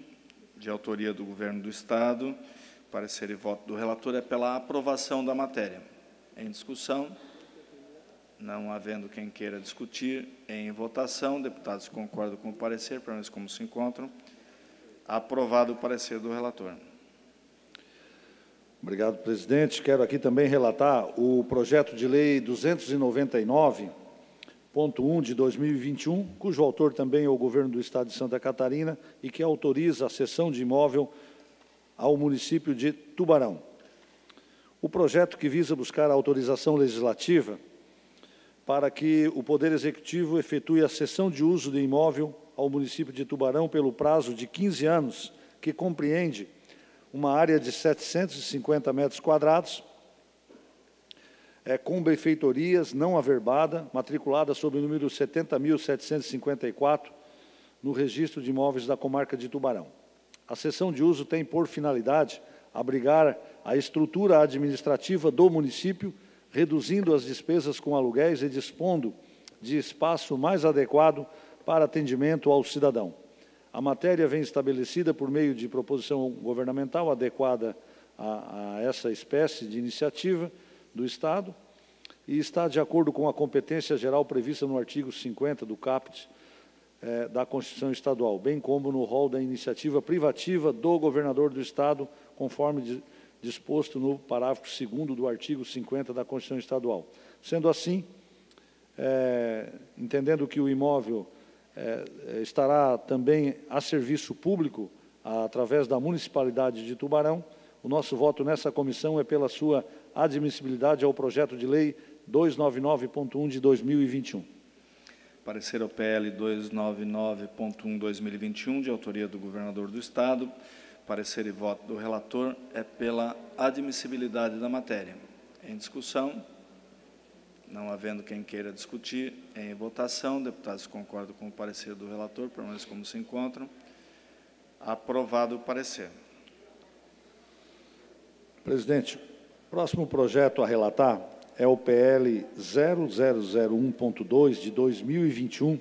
de autoria do governo do Estado, parecer e voto do relator é pela aprovação da matéria. Em discussão, não havendo quem queira discutir, em votação, deputados concordam com o parecer, para nós como se encontram. Aprovado o parecer do relator. Obrigado, presidente. Quero aqui também relatar o projeto de lei 299.1 de 2021, cujo autor também é o governo do Estado de Santa Catarina e que autoriza a cessão de imóvel ao município de Tubarão. O projeto que visa buscar a autorização legislativa para que o Poder Executivo efetue a cessão de uso de imóvel ao município de Tubarão pelo prazo de 15 anos, que compreende uma área de 750 metros quadrados, é, com benfeitorias não averbada, matriculada sob o número 70.754, no registro de imóveis da comarca de Tubarão. A cessão de uso tem por finalidade abrigar a estrutura administrativa do município, reduzindo as despesas com aluguéis e dispondo de espaço mais adequado para atendimento ao cidadão. A matéria vem estabelecida por meio de proposição governamental adequada a, a essa espécie de iniciativa do Estado e está de acordo com a competência geral prevista no artigo 50 do CAPT eh, da Constituição Estadual, bem como no rol da iniciativa privativa do governador do Estado, conforme de, disposto no parágrafo 2 do artigo 50 da Constituição Estadual. Sendo assim, eh, entendendo que o imóvel é, estará também a serviço público através da Municipalidade de Tubarão. O nosso voto nessa comissão é pela sua admissibilidade ao projeto de lei 299.1 de 2021. Parecer ao PL 299.1 2021, de autoria do governador do Estado. Parecer e voto do relator é pela admissibilidade da matéria. Em discussão. Não havendo quem queira discutir, em votação, deputados concordam com o parecer do relator, pelo menos como se encontram. Aprovado o parecer. Presidente, próximo projeto a relatar é o PL 0001.2 de 2021,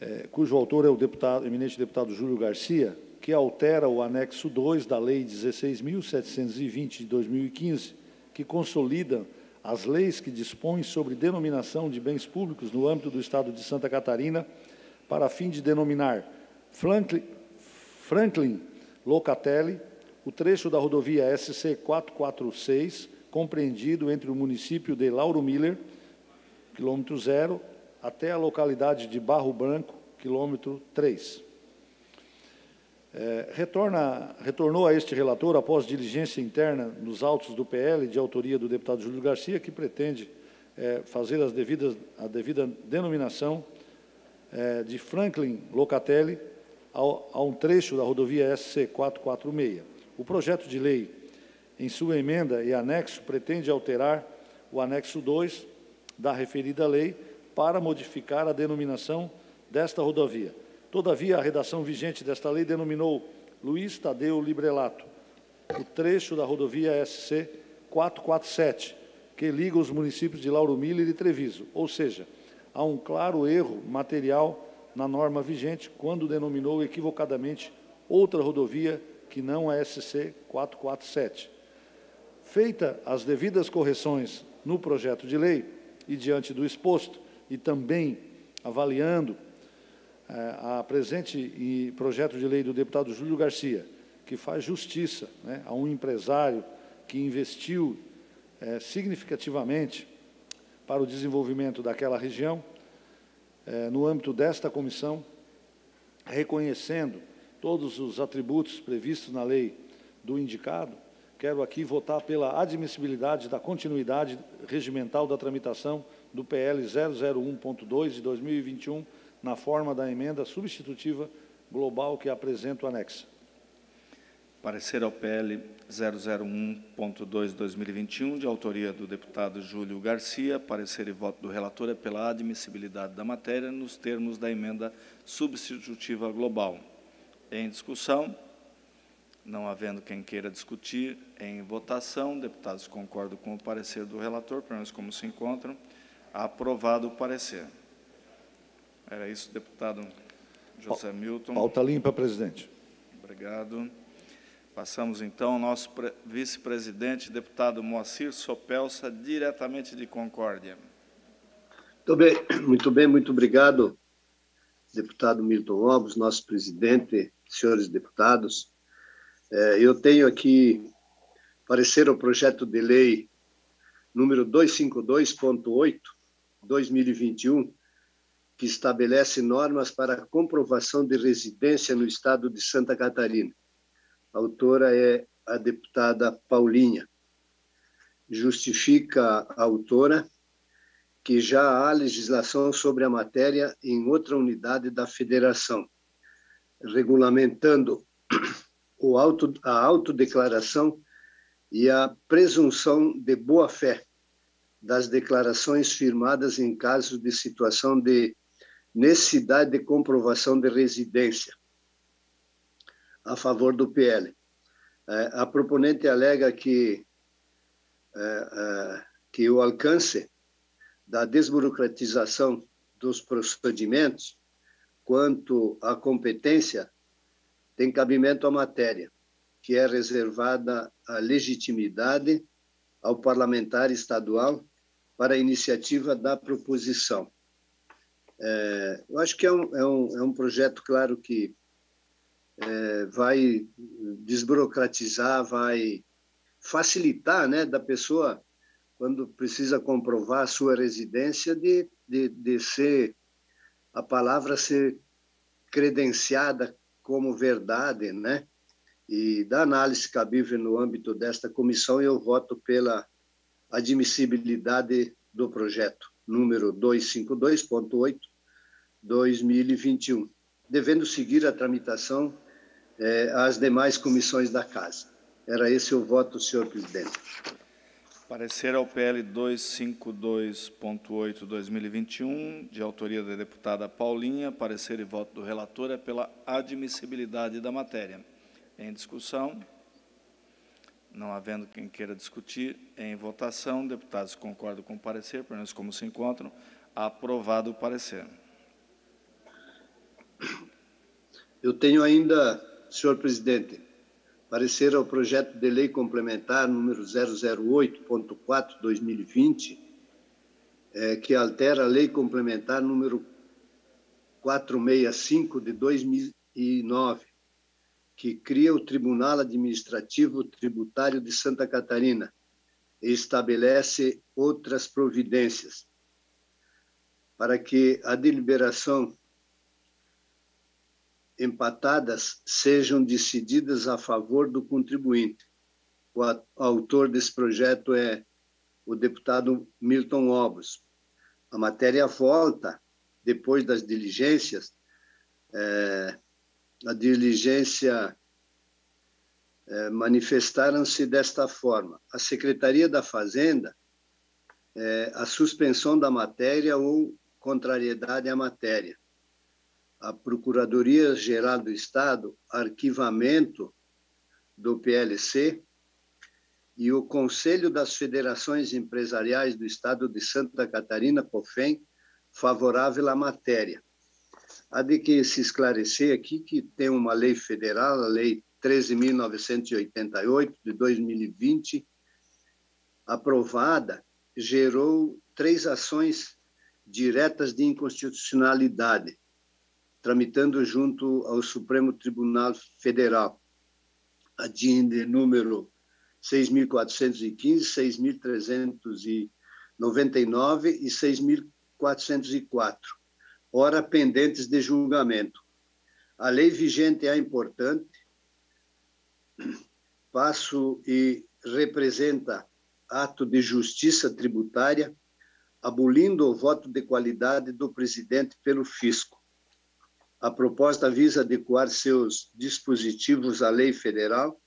é, cujo autor é o deputado, eminente deputado Júlio Garcia, que altera o anexo 2 da Lei 16.720 de 2015, que consolida as leis que dispõem sobre denominação de bens públicos no âmbito do Estado de Santa Catarina, para fim de denominar Franklin, Franklin Locatelli, o trecho da rodovia SC 446, compreendido entre o município de Lauro Miller, quilômetro zero, até a localidade de Barro Branco, quilômetro 3. É, retorna, retornou a este relator após diligência interna nos autos do PL, de autoria do deputado Júlio Garcia, que pretende é, fazer as devidas, a devida denominação é, de Franklin Locatelli ao, a um trecho da rodovia SC 446. O projeto de lei, em sua emenda e anexo, pretende alterar o anexo 2 da referida lei para modificar a denominação desta rodovia Todavia, a redação vigente desta lei denominou Luiz Tadeu Librelato o trecho da rodovia SC 447, que liga os municípios de Lauro Miller e Treviso, ou seja, há um claro erro material na norma vigente quando denominou equivocadamente outra rodovia que não a SC 447. Feita as devidas correções no projeto de lei e diante do exposto, e também avaliando a presente projeto de lei do deputado Júlio Garcia, que faz justiça né, a um empresário que investiu é, significativamente para o desenvolvimento daquela região, é, no âmbito desta comissão, reconhecendo todos os atributos previstos na lei do indicado, quero aqui votar pela admissibilidade da continuidade regimental da tramitação do PL 001.2 de 2021, na forma da emenda substitutiva global que apresento anexo. Parecer ao PL 001.2/2021, de autoria do deputado Júlio Garcia. Parecer e voto do relator é pela admissibilidade da matéria nos termos da emenda substitutiva global. Em discussão, não havendo quem queira discutir, em votação, deputados concordam com o parecer do relator, pelo menos como se encontram. Aprovado o parecer. Era isso, deputado José Milton. Pauta limpa, presidente. Obrigado. Passamos, então, ao nosso vice-presidente, deputado Moacir Sopelsa, diretamente de Concórdia. Muito bem, muito bem, muito obrigado, deputado Milton Lobos, nosso presidente, senhores deputados. É, eu tenho aqui parecer ao projeto de lei número 252.8, 2021, que estabelece normas para comprovação de residência no estado de Santa Catarina. A autora é a deputada Paulinha. Justifica a autora que já há legislação sobre a matéria em outra unidade da federação, regulamentando o auto, a autodeclaração e a presunção de boa-fé das declarações firmadas em caso de situação de necessidade de comprovação de residência a favor do PL. É, a proponente alega que, é, é, que o alcance da desburocratização dos procedimentos quanto à competência tem cabimento à matéria, que é reservada à legitimidade ao parlamentar estadual para a iniciativa da proposição. É, eu acho que é um, é, um, é um projeto, claro, que é, vai desburocratizar, vai facilitar né, da pessoa, quando precisa comprovar a sua residência, de, de, de ser, a palavra ser credenciada como verdade, né? E da análise cabível no âmbito desta comissão, eu voto pela admissibilidade do projeto número 252.8 2021, devendo seguir a tramitação eh, às demais comissões da casa. Era esse o voto, senhor presidente. Parecer ao PL 252.8/2021, de autoria da deputada Paulinha. Parecer e voto do relator é pela admissibilidade da matéria. Em discussão. Não havendo quem queira discutir, em votação, deputados concordam com o parecer, pelo menos como se encontram, aprovado o parecer. Eu tenho ainda, senhor presidente, parecer ao projeto de lei complementar número 008.4/2020, é, que altera a lei complementar número 465 de 2009, que cria o Tribunal Administrativo Tributário de Santa Catarina e estabelece outras providências para que a deliberação empatadas sejam decididas a favor do contribuinte. O autor desse projeto é o deputado Milton Obos. A matéria volta, depois das diligências, é, a diligência é, manifestaram-se desta forma: a Secretaria da Fazenda, é, a suspensão da matéria ou contrariedade à matéria. A Procuradoria-Geral do Estado, arquivamento do PLC, e o Conselho das Federações Empresariais do Estado de Santa Catarina, COFEM, favorável à matéria. Há de que se esclarecer aqui que tem uma lei federal, a Lei 13.988, de 2020, aprovada, gerou três ações diretas de inconstitucionalidade, tramitando junto ao Supremo Tribunal Federal, a de número 6.415, 6.399 e 6.404 ora pendentes de julgamento. A lei vigente é importante, passo e representa ato de justiça tributária, abolindo o voto de qualidade do presidente pelo fisco. A proposta visa adequar seus dispositivos à lei federal,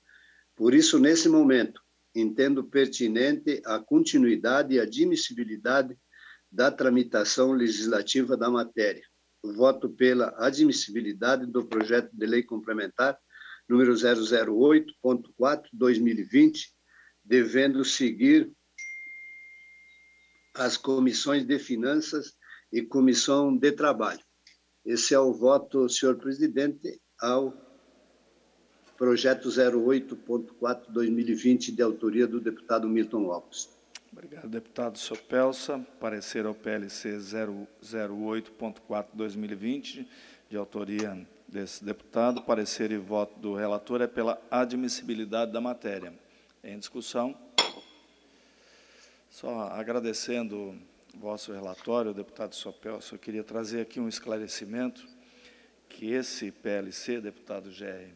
por isso, nesse momento, entendo pertinente a continuidade e admissibilidade da tramitação legislativa da matéria. voto pela admissibilidade do projeto de lei complementar número 008.4/2020, devendo seguir as comissões de finanças e comissão de trabalho. Esse é o voto, senhor presidente, ao projeto 08.4/2020 de autoria do deputado Milton Lopes. Obrigado, deputado Sopelsa. Parecer ao PLC 008.4/2020, de autoria desse deputado. Parecer e voto do relator é pela admissibilidade da matéria. Em discussão. Só agradecendo o vosso relatório, deputado Sopelsa, eu queria trazer aqui um esclarecimento que esse PLC, deputado Géry,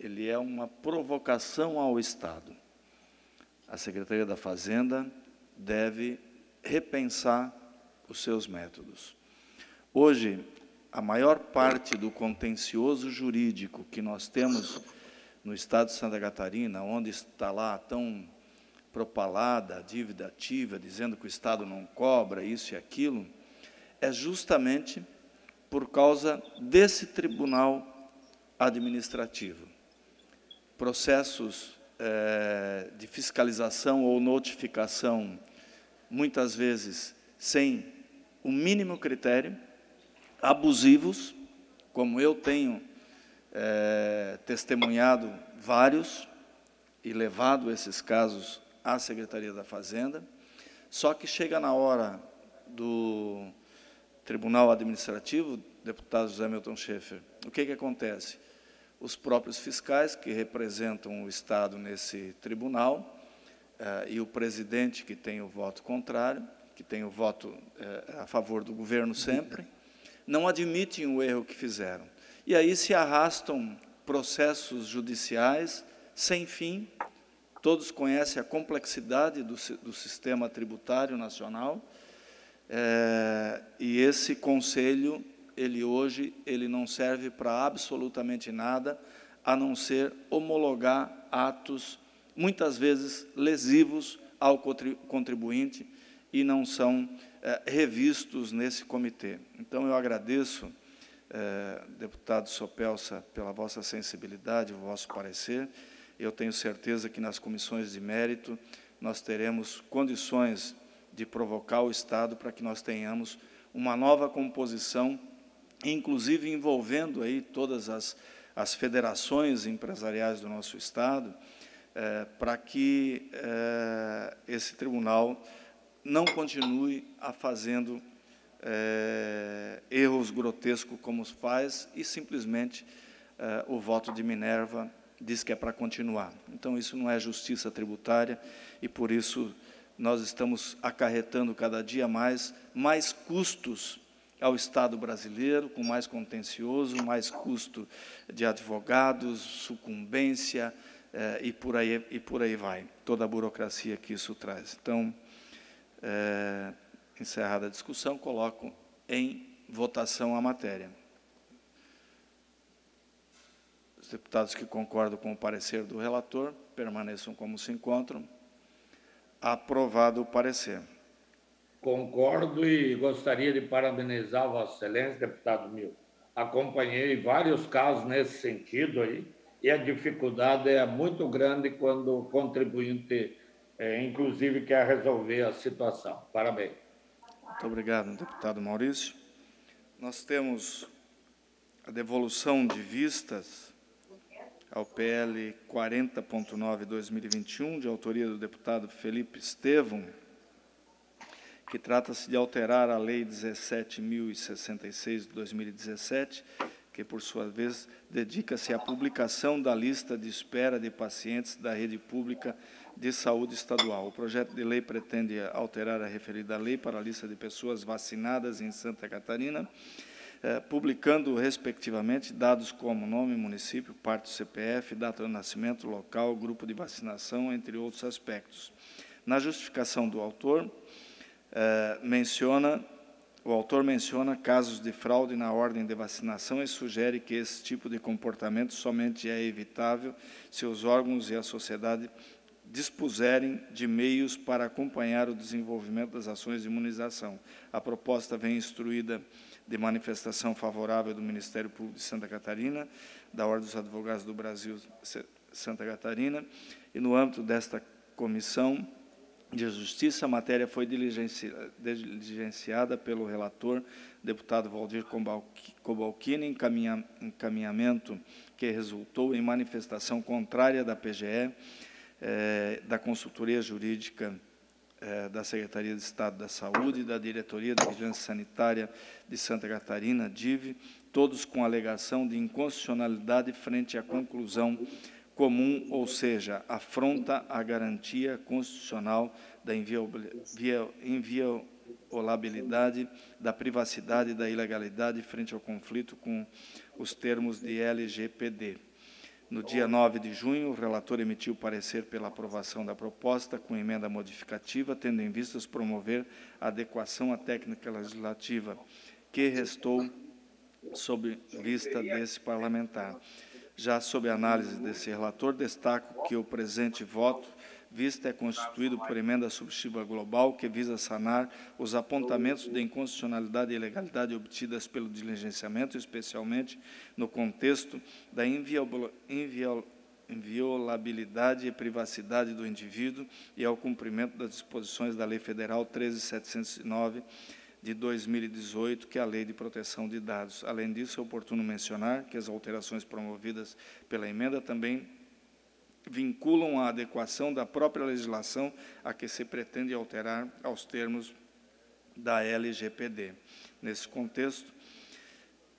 ele é uma provocação ao Estado. A Secretaria da Fazenda deve repensar os seus métodos. Hoje, a maior parte do contencioso jurídico que nós temos no estado de Santa Catarina, onde está lá tão propalada a dívida ativa, dizendo que o Estado não cobra isso e aquilo, é justamente por causa desse tribunal administrativo. Processos é, de fiscalização ou notificação, muitas vezes sem o mínimo critério, abusivos, como eu tenho é, testemunhado vários e levado esses casos à Secretaria da Fazenda, só que chega na hora do Tribunal Administrativo, deputado José Milton Schaefer, o que, que acontece? Os próprios fiscais, que representam o Estado nesse tribunal, eh, e o presidente, que tem o voto contrário, que tem o voto eh, a favor do governo sempre, não admitem o erro que fizeram. E aí se arrastam processos judiciais sem fim. Todos conhecem a complexidade do, do sistema tributário nacional. É, e esse conselho, ele hoje, ele não serve para absolutamente nada, a não ser homologar atos, muitas vezes lesivos ao contribuinte, e não são é, revistos nesse comitê. Então, eu agradeço é, deputado Sopelsa, pela vossa sensibilidade, o vosso parecer. Eu tenho certeza que nas comissões de mérito nós teremos condições de provocar o Estado para que nós tenhamos uma nova composição, inclusive envolvendo aí todas as, as federações empresariais do nosso Estado, é, para que é, esse tribunal não continue a fazendo é, erros grotescos como faz e simplesmente o voto de Minerva diz que é para continuar. Então, isso não é justiça tributária e, por isso, nós estamos acarretando cada dia mais, mais custos ao Estado brasileiro, com mais contencioso, mais custo de advogados, sucumbência, eh, e, por aí, e por aí vai, toda a burocracia que isso traz. Então, eh, Encerrada a discussão, coloco em votação a matéria. Os deputados que concordam com o parecer do relator permaneçam como se encontram. Aprovado o parecer. Concordo e gostaria de parabenizar Vossa Excelência, deputado Mil. Acompanhei vários casos nesse sentido aí, e a dificuldade é muito grande quando o contribuinte, é, inclusive, quer resolver a situação. Parabéns. Muito obrigado, deputado Maurício. Nós temos a devolução de vistas ao PL 40.9-2021, de autoria do deputado Felipe Estevão, que trata-se de alterar a Lei 17.066 de 2017, que, por sua vez, dedica-se à publicação da lista de espera de pacientes da rede pública de Saúde Estadual. O projeto de lei pretende alterar a referida lei para a lista de pessoas vacinadas em Santa Catarina, eh, publicando, respectivamente, dados como nome, município, parte do CPF, data de nascimento, local, grupo de vacinação, entre outros aspectos. Na justificação do autor, eh, menciona o autor menciona casos de fraude na ordem de vacinação e sugere que esse tipo de comportamento somente é evitável se os órgãos e a sociedade dispuserem de meios para acompanhar o desenvolvimento das ações de imunização. A proposta vem instruída de manifestação favorável do Ministério Público de Santa Catarina, da Ordem dos Advogados do Brasil Santa Catarina, e no âmbito desta comissão de Justiça, a matéria foi diligenciada pelo relator, deputado Valdir Cobalcini, encaminhamento que resultou em manifestação contrária da PGE, é, da Consultoria Jurídica é, da Secretaria de Estado da Saúde e da Diretoria de Vigilância Sanitária de Santa Catarina, DIV, todos com alegação de inconstitucionalidade frente à conclusão comum, ou seja, afronta a garantia constitucional da inviolabilidade, da privacidade e da ilegalidade frente ao conflito com os termos de LGPD. No dia 9 de junho, o relator emitiu parecer pela aprovação da proposta com emenda modificativa, tendo em vistas promover a adequação à técnica legislativa, que restou sob vista desse parlamentar. Já sob análise desse relator, destaco que o presente voto vista é constituído por emenda substitutiva global que visa sanar os apontamentos de inconstitucionalidade e ilegalidade obtidas pelo diligenciamento, especialmente no contexto da inviolabilidade e privacidade do indivíduo e ao cumprimento das disposições da Lei Federal 13709 de 2018, que é a Lei de Proteção de Dados. Além disso, é oportuno mencionar que as alterações promovidas pela emenda também vinculam a adequação da própria legislação a que se pretende alterar aos termos da LGPD. Nesse contexto,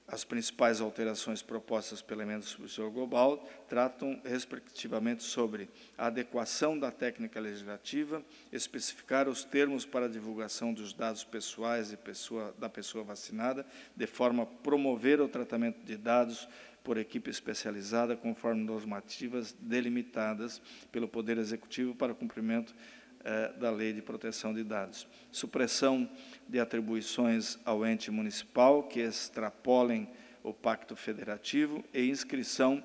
as principais alterações propostas pela emenda substitutiva global tratam, respectivamente, sobre a adequação da técnica legislativa, especificar os termos para a divulgação dos dados pessoais pessoa, da pessoa vacinada, de forma a promover o tratamento de dados por equipe especializada, conforme normativas delimitadas pelo Poder Executivo para cumprimento eh, da Lei de Proteção de Dados. Supressão de atribuições ao ente municipal que extrapolem o Pacto Federativo e inscrição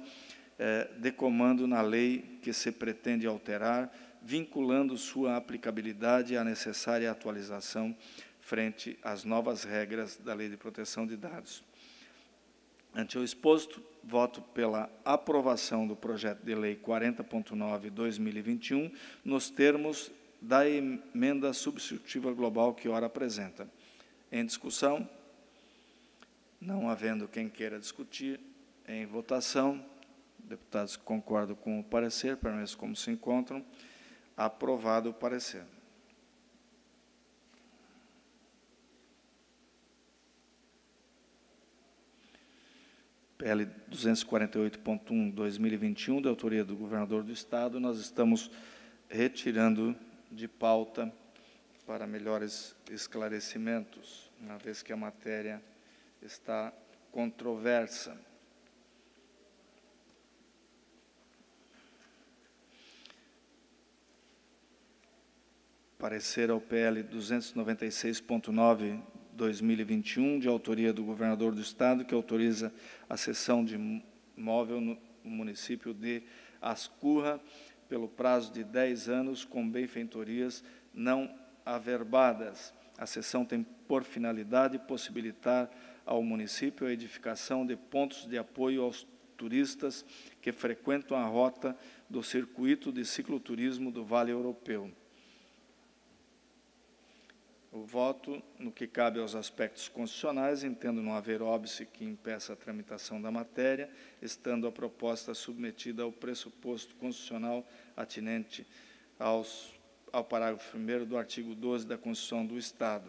eh, de comando na lei que se pretende alterar, vinculando sua aplicabilidade à necessária atualização frente às novas regras da Lei de Proteção de Dados. Ante o exposto, voto pela aprovação do projeto de lei 40.9/2021 nos termos da emenda substitutiva global que ora apresenta. Em discussão, não havendo quem queira discutir, em votação, deputados que concordam com o parecer, permaneçam como se encontram, aprovado o parecer. PL 248.1, 2021, da autoria do governador do Estado, nós estamos retirando de pauta para melhores esclarecimentos, uma vez que a matéria está controversa. Parecer ao PL 296.9 2021, de autoria do governador do Estado, que autoriza a cessão de imóvel no município de Ascurra pelo prazo de 10 anos com benfeitorias não averbadas. A sessão tem por finalidade possibilitar ao município a edificação de pontos de apoio aos turistas que frequentam a rota do circuito de cicloturismo do Vale Europeu. O voto, no que cabe aos aspectos constitucionais, entendo não haver óbice que impeça a tramitação da matéria, estando a proposta submetida ao pressuposto constitucional atinente aos, ao parágrafo 1 do artigo 12 da Constituição do Estado,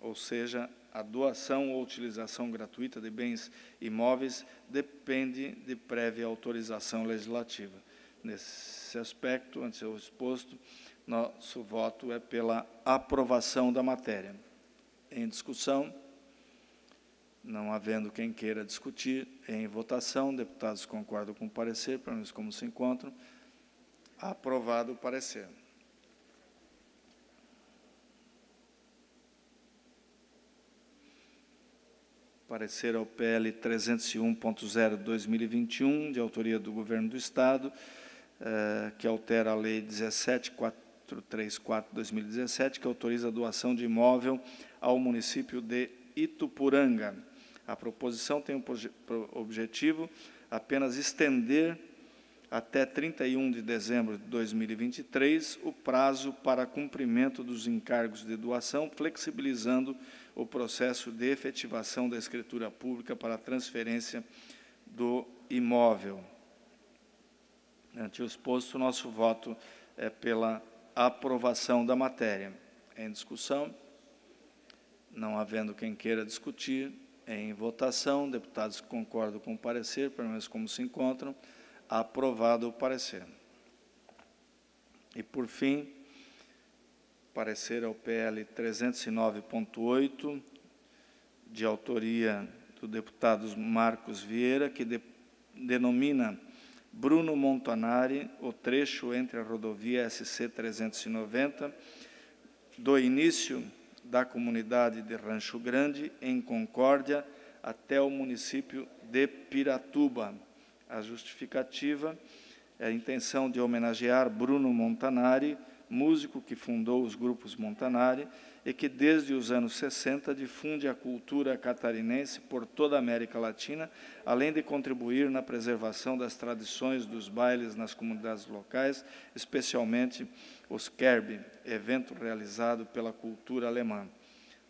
ou seja, a doação ou utilização gratuita de bens imóveis depende de prévia autorização legislativa. Nesse aspecto, antes eu exposto, nosso voto é pela aprovação da matéria. Em discussão, não havendo quem queira discutir, em votação, deputados concordam com o parecer, para nós como se encontram, aprovado o parecer. Parecer ao PL 301.0 2021, de autoria do Governo do Estado, eh, que altera a Lei 17.4 434-2017, que autoriza a doação de imóvel ao município de Itupuranga. A proposição tem o objetivo apenas estender até 31 de dezembro de 2023 o prazo para cumprimento dos encargos de doação, flexibilizando o processo de efetivação da escritura pública para a transferência do imóvel. Ante o exposto, nosso voto é pela aprovação da matéria. Em discussão? Não havendo quem queira discutir, em votação, deputados que concordam com o parecer, pelo menos como se encontram, aprovado o parecer. E, por fim, parecer ao PL 309.8, de autoria do deputado Marcos Vieira, que de, denomina Bruno Montanari, o trecho entre a rodovia SC 390, do início da comunidade de Rancho Grande, em Concórdia, até o município de Piratuba. A justificativa é a intenção de homenagear Bruno Montanari, músico que fundou os grupos Montanari e que desde os anos 60 difunde a cultura catarinense por toda a América Latina, além de contribuir na preservação das tradições dos bailes nas comunidades locais, especialmente os Kerb, evento realizado pela cultura alemã.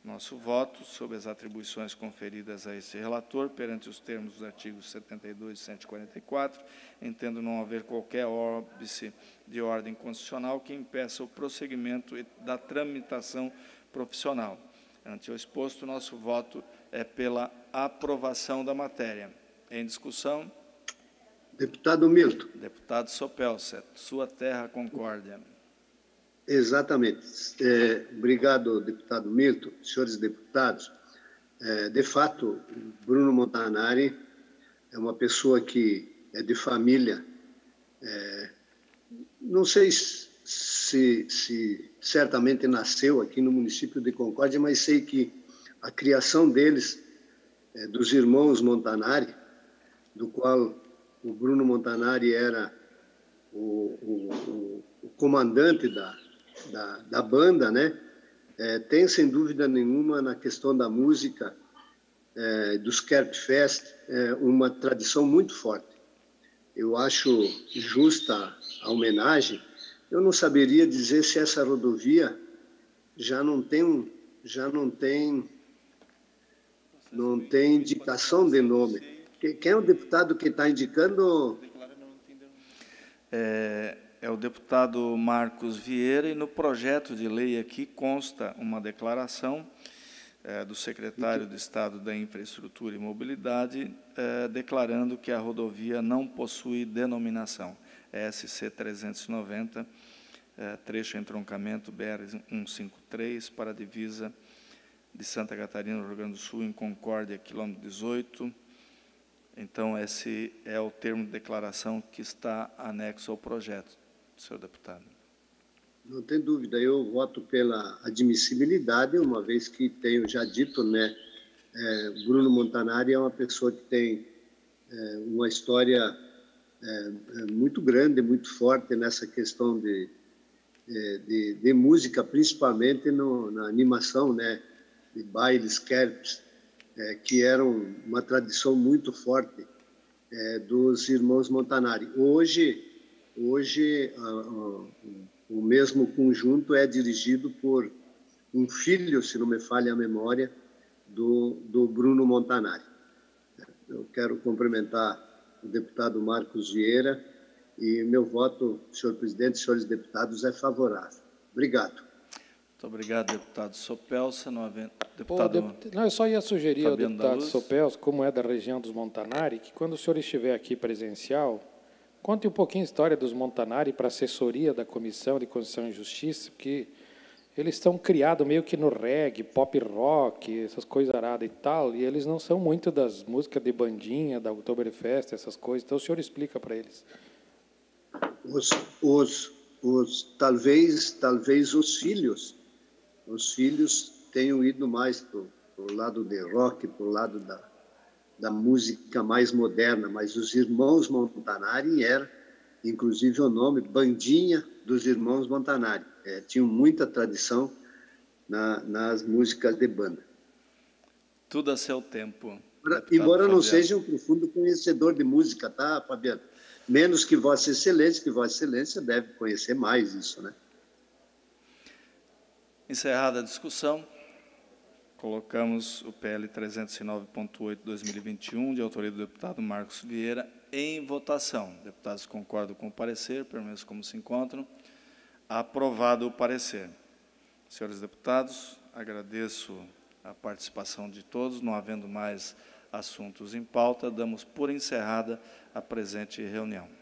Nosso voto sobre as atribuições conferidas a este relator perante os termos dos artigos 72 e 144, entendo não haver qualquer óbice de ordem constitucional que impeça o prosseguimento da tramitação profissional. Ante o exposto, nosso voto é pela aprovação da matéria. Em discussão. Deputado Milton. Deputado Sopelset, sua terra, Concórdia. Exatamente. É, obrigado, deputado Milton, senhores deputados. É, de fato, Bruno Montanari é uma pessoa que é de família. É, não sei se, se certamente nasceu aqui no município de Concórdia, mas sei que a criação deles, é, dos irmãos Montanari, do qual o Bruno Montanari era o, o, o comandante da, da, da, banda, né? É, tem sem dúvida nenhuma na questão da música é, dos Kerpfest é, uma tradição muito forte. Eu acho justa a homenagem eu não saberia dizer se essa rodovia já não tem já não tem não tem indicação de nome. Quem é o deputado que está indicando? É, é o deputado Marcos Vieira e no projeto de lei aqui consta uma declaração é, do secretário de Estado da Infraestrutura e Mobilidade é, declarando que a rodovia não possui denominação. SC 390, é, trecho entroncamento BR-153 para a divisa de Santa Catarina, Rio Grande do Sul, em Concórdia, quilômetro 18. Então, esse é o termo de declaração que está anexo ao projeto, senhor deputado. Não tem dúvida, eu voto pela admissibilidade, uma vez que tenho já dito, né, é, Bruno Montanari é uma pessoa que tem é, uma história é, é, muito grande, muito forte nessa questão de, é, de, de música, principalmente no, na animação, né, de bailes kerps, é, que eram uma tradição muito forte é, dos irmãos Montanari. Hoje, hoje a, a, o mesmo conjunto é dirigido por um filho, se não me falha a memória, do, do Bruno Montanari. Eu quero cumprimentar o deputado Marcos Vieira, e meu voto, senhor presidente, senhores deputados, é favorável. Obrigado. Muito obrigado, deputado Sopelsa. Não, havendo, deputado Pô, não, eu só ia sugerir ao deputado Sopelsa, como é da região dos Montanari, que quando o senhor estiver aqui presencial, conte um pouquinho a história dos Montanari para a assessoria da Comissão de Constituição e Justiça, porque eles estão criados meio que no reggae, pop rock, essas coisas aradas e tal, e eles não são muito das músicas de bandinha, da Oktoberfest, essas coisas. Então o senhor explica para eles. Os, os, os, talvez, talvez os filhos, os filhos tenham ido mais para o lado de rock, para o lado da, da música mais moderna, mas os irmãos Montanari eram, inclusive o nome, Bandinha dos Irmãos Montanari é, tinham muita tradição na, nas músicas de banda. Tudo a seu tempo. Embora não seja um profundo conhecedor de música, tá, Fabiano? Menos que Vossa Excelência, que Vossa Excelência deve conhecer mais isso, né? Encerrada a discussão, colocamos o PL 309.8/2021 de autoria do deputado Marcos Vieira em votação. Deputados concordam com o parecer, permaneçam como se encontram. Aprovado o parecer. Senhores deputados, agradeço a participação de todos. Não havendo mais assuntos em pauta, damos por encerrada a presente reunião.